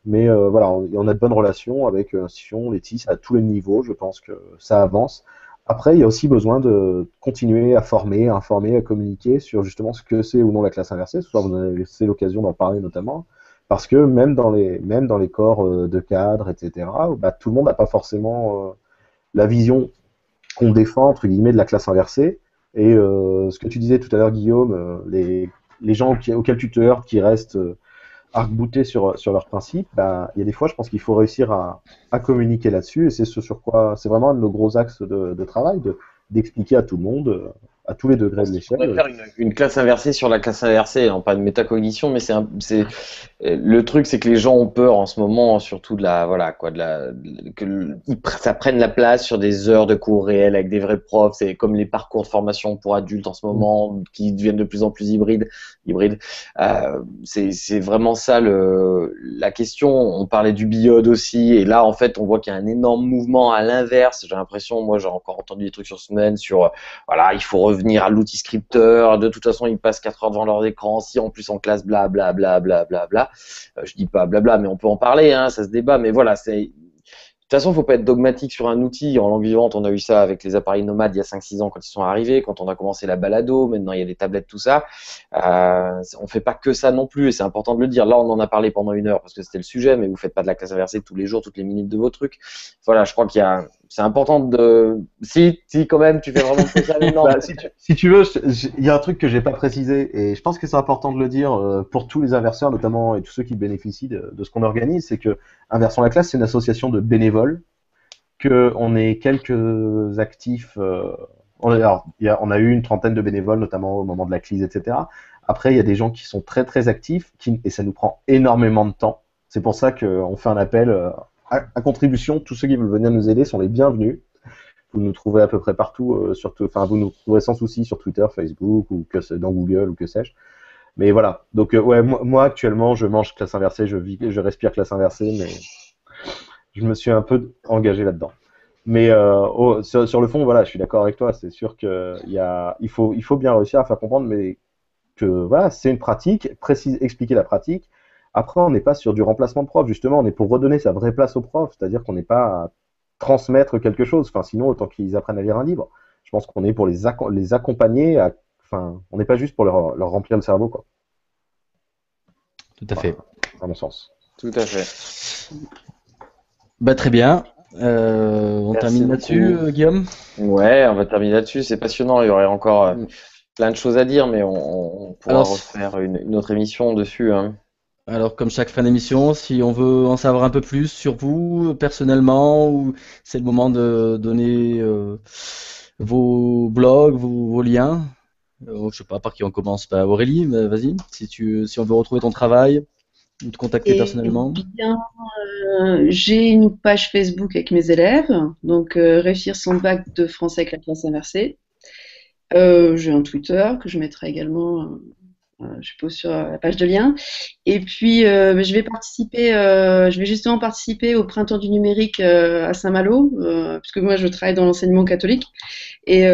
S3: Mais voilà, on, a de bonnes relations avec l'institution, les TIS à tous les niveaux. Je pense que ça avance. Après, il y a aussi besoin de continuer à former, à informer, à communiquer sur justement ce que c'est ou non la classe inversée. Ce soir, vous avez laissé l'occasion d'en parler notamment, parce que même dans les, même dans les corps euh, de cadres, etc., bah, tout le monde n'a pas forcément euh, la vision qu'on défend, entre guillemets, de la classe inversée. Et euh, ce que tu disais tout à l'heure, Guillaume, les, les gens auxquels tu te heurtes, qui restent arc-boutés sur, sur leurs principes, bah, il y a des fois, je pense qu'il faut réussir à, à communiquer là-dessus. Et c'est ce sur quoi, c'est vraiment un de nos gros axes de, de travail, de, d'expliquer à tout le monde à tous les degrés de l'échelle.
S1: On pourrait faire une, classe inversée sur la classe inversée, non pas de métacognition, mais c'est c'est le truc, c'est que les gens ont peur en ce moment, surtout de la voilà quoi, de la que ça prenne la place sur des heures de cours réels avec des vrais profs. C'est comme les parcours de formation pour adultes en ce moment qui deviennent de plus en plus hybrides. hybrides. Euh, c'est vraiment ça le la question. On parlait du biode aussi, et là en fait on voit qu'il y a un énorme mouvement à l'inverse. J'ai l'impression, moi j'ai encore entendu des trucs sur semaine sur voilà il faut revenir à l'outil scripteur. De toute façon, ils passent 4 heures devant leur écran. Si en plus en classe, bla bla bla bla bla bla. Euh, je dis pas blabla, mais on peut en parler. Hein, ça se débat. Mais voilà, de toute façon, il faut pas être dogmatique sur un outil. En langue vivante, on a eu ça avec les appareils nomades il y a 5-6 ans quand ils sont arrivés, quand on a commencé la balado, maintenant il y a des tablettes, tout ça. Euh, on fait pas que ça non plus, et c'est important de le dire. Là, on en a parlé pendant une heure parce que c'était le sujet, mais vous faites pas de la classe inversée tous les jours, toutes les minutes de vos trucs. Voilà, je crois qu'il y a, c'est important de. Si, si, quand même, tu fais vraiment ça. Non.
S3: Bah, si, tu, si, tu, veux, il y a un truc que j'ai pas précisé, et je pense que c'est important de le dire euh, pour tous les inverseurs, notamment, et tous ceux qui bénéficient de, de ce qu'on organise, c'est que Inversons la classe, c'est une association de bénévoles qu'on est quelques actifs. Euh, on, a, on a eu une trentaine de bénévoles, notamment au moment de la crise, etc. Après, il y a des gens qui sont très très actifs qui, et ça nous prend énormément de temps. C'est pour ça qu'on fait un appel euh, à, contribution. Tous ceux qui veulent venir nous aider sont les bienvenus. Vous nous trouvez à peu près partout, euh, enfin vous nous trouverez sans souci sur Twitter, Facebook ou que dans Google ou que sais-je. Mais voilà. Donc ouais, moi, actuellement, je mange classe inversée, je vis, je respire classe inversée, mais je me suis un peu engagé là-dedans. Mais euh, sur, le fond, voilà, je suis d'accord avec toi. C'est sûr qu'il faut, faut bien réussir à faire comprendre, mais que voilà, c'est une pratique, précise, expliquer la pratique. Après, on n'est pas sur du remplacement de prof. Justement, on est pour redonner sa vraie place au prof, c'est-à-dire qu'on n'est pas à transmettre quelque chose. Enfin, sinon, autant qu'ils apprennent à lire un livre. Je pense qu'on est pour les, les accompagner. À, enfin, on n'est pas juste pour leur, leur, remplir le cerveau, quoi.
S2: Tout à fait.
S3: À mon sens.
S1: Tout à fait.
S2: Bah, très bien. Euh, on termine là-dessus, euh, Guillaume?
S1: Ouais, on va terminer là-dessus. C'est passionnant. Il y aurait encore euh, plein de choses à dire, mais on, pourra refaire une, autre émission dessus. Hein.
S2: Alors, comme chaque fin d'émission, si on veut en savoir un peu plus sur vous, personnellement, ou c'est le moment de donner vos blogs, vos, liens. je sais pas par qui on commence. Bah, Aurélie, vas-y. Si, tu, si on veut retrouver ton travail, te contacter personnellement
S4: bien, euh, J'ai une page Facebook avec mes élèves, donc euh, réussir son bac de français avec la classe inversée. Euh, j'ai un Twitter que je mettrai également, je suppose, sur la page de lien. Et puis, je vais participer, je vais justement participer au printemps du numérique à Saint-Malo, puisque moi je travaille dans l'enseignement catholique. Et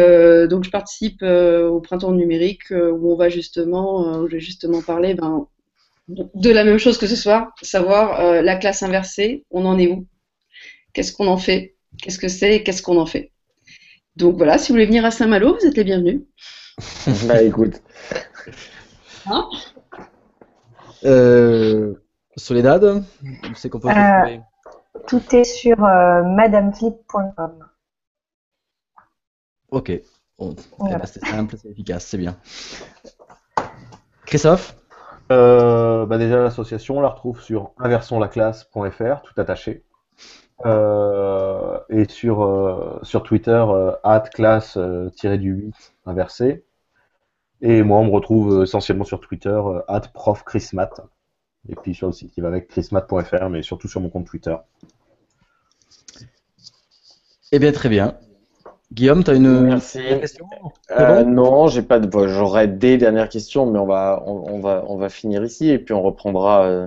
S4: donc, je participe au printemps du numérique où on va justement, où je vais justement parler ben, de la même chose que ce soir, savoir euh, la classe inversée, on en est où? Qu'est-ce qu'on en fait? Qu'est-ce que c'est? Qu'est-ce qu'on en fait? Donc voilà, si vous voulez venir à Saint-Malo, vous êtes les bienvenus.
S1: bah écoute.
S2: Hein euh, Soledad, c'est qu'on peut euh,
S5: Tout est sur euh, madameflip.com.
S2: Ok. C'est simple, c'est efficace, c'est bien. Christophe
S3: euh, bah déjà, l'association, on la retrouve sur inversonslaclasse.fr, tout attaché. Euh, et sur, euh, sur Twitter, euh, classe-du 8 inversé. Et moi, on me retrouve essentiellement sur Twitter, at profchrismat. Et puis sur le site qui va avec chrismat.fr, mais surtout sur mon compte Twitter.
S2: Eh bien, très bien. Guillaume, tu as une
S1: Merci.
S2: question?
S1: Euh,
S2: bon?
S1: non, j'ai pas de. J'aurais des dernières questions, mais on va, on, on va, on va finir ici et puis on reprendra euh,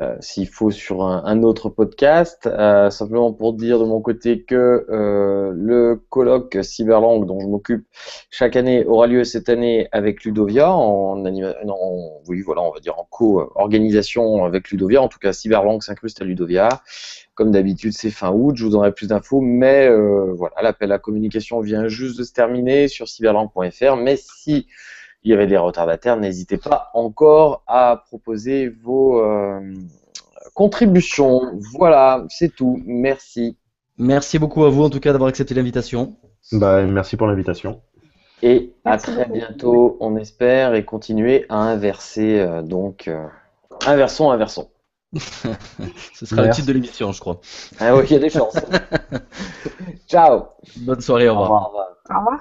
S1: euh, s'il faut sur un, autre podcast. Euh, simplement pour dire de mon côté que euh, le colloque Cyberlang dont je m'occupe chaque année aura lieu cette année avec Ludovia en anima... non, oui, voilà, on va dire en co-organisation avec Ludovia. En tout cas, Cyberlang s'incruste à Ludovia. Comme d'habitude, c'est fin août. Je vous donnerai plus d'infos, mais voilà, l'appel à communication vient juste de se terminer sur cyberlang.fr. Mais si il y avait des retardataires, n'hésitez pas encore à proposer vos euh, contributions. Voilà, c'est tout. Merci.
S2: Merci beaucoup à vous en tout cas d'avoir accepté l'invitation.
S3: Bah, merci pour l'invitation.
S1: Et à
S5: Merci
S1: très
S5: beaucoup.
S1: bientôt, on espère, et continuer à inverser. euh, donc, euh, inversons, inversons.
S2: Ce sera le titre de l'émission, je crois.
S1: Ah oui, il y a des chances. Ciao.
S2: Bonne soirée, au revoir.
S1: Au revoir.
S5: Au revoir.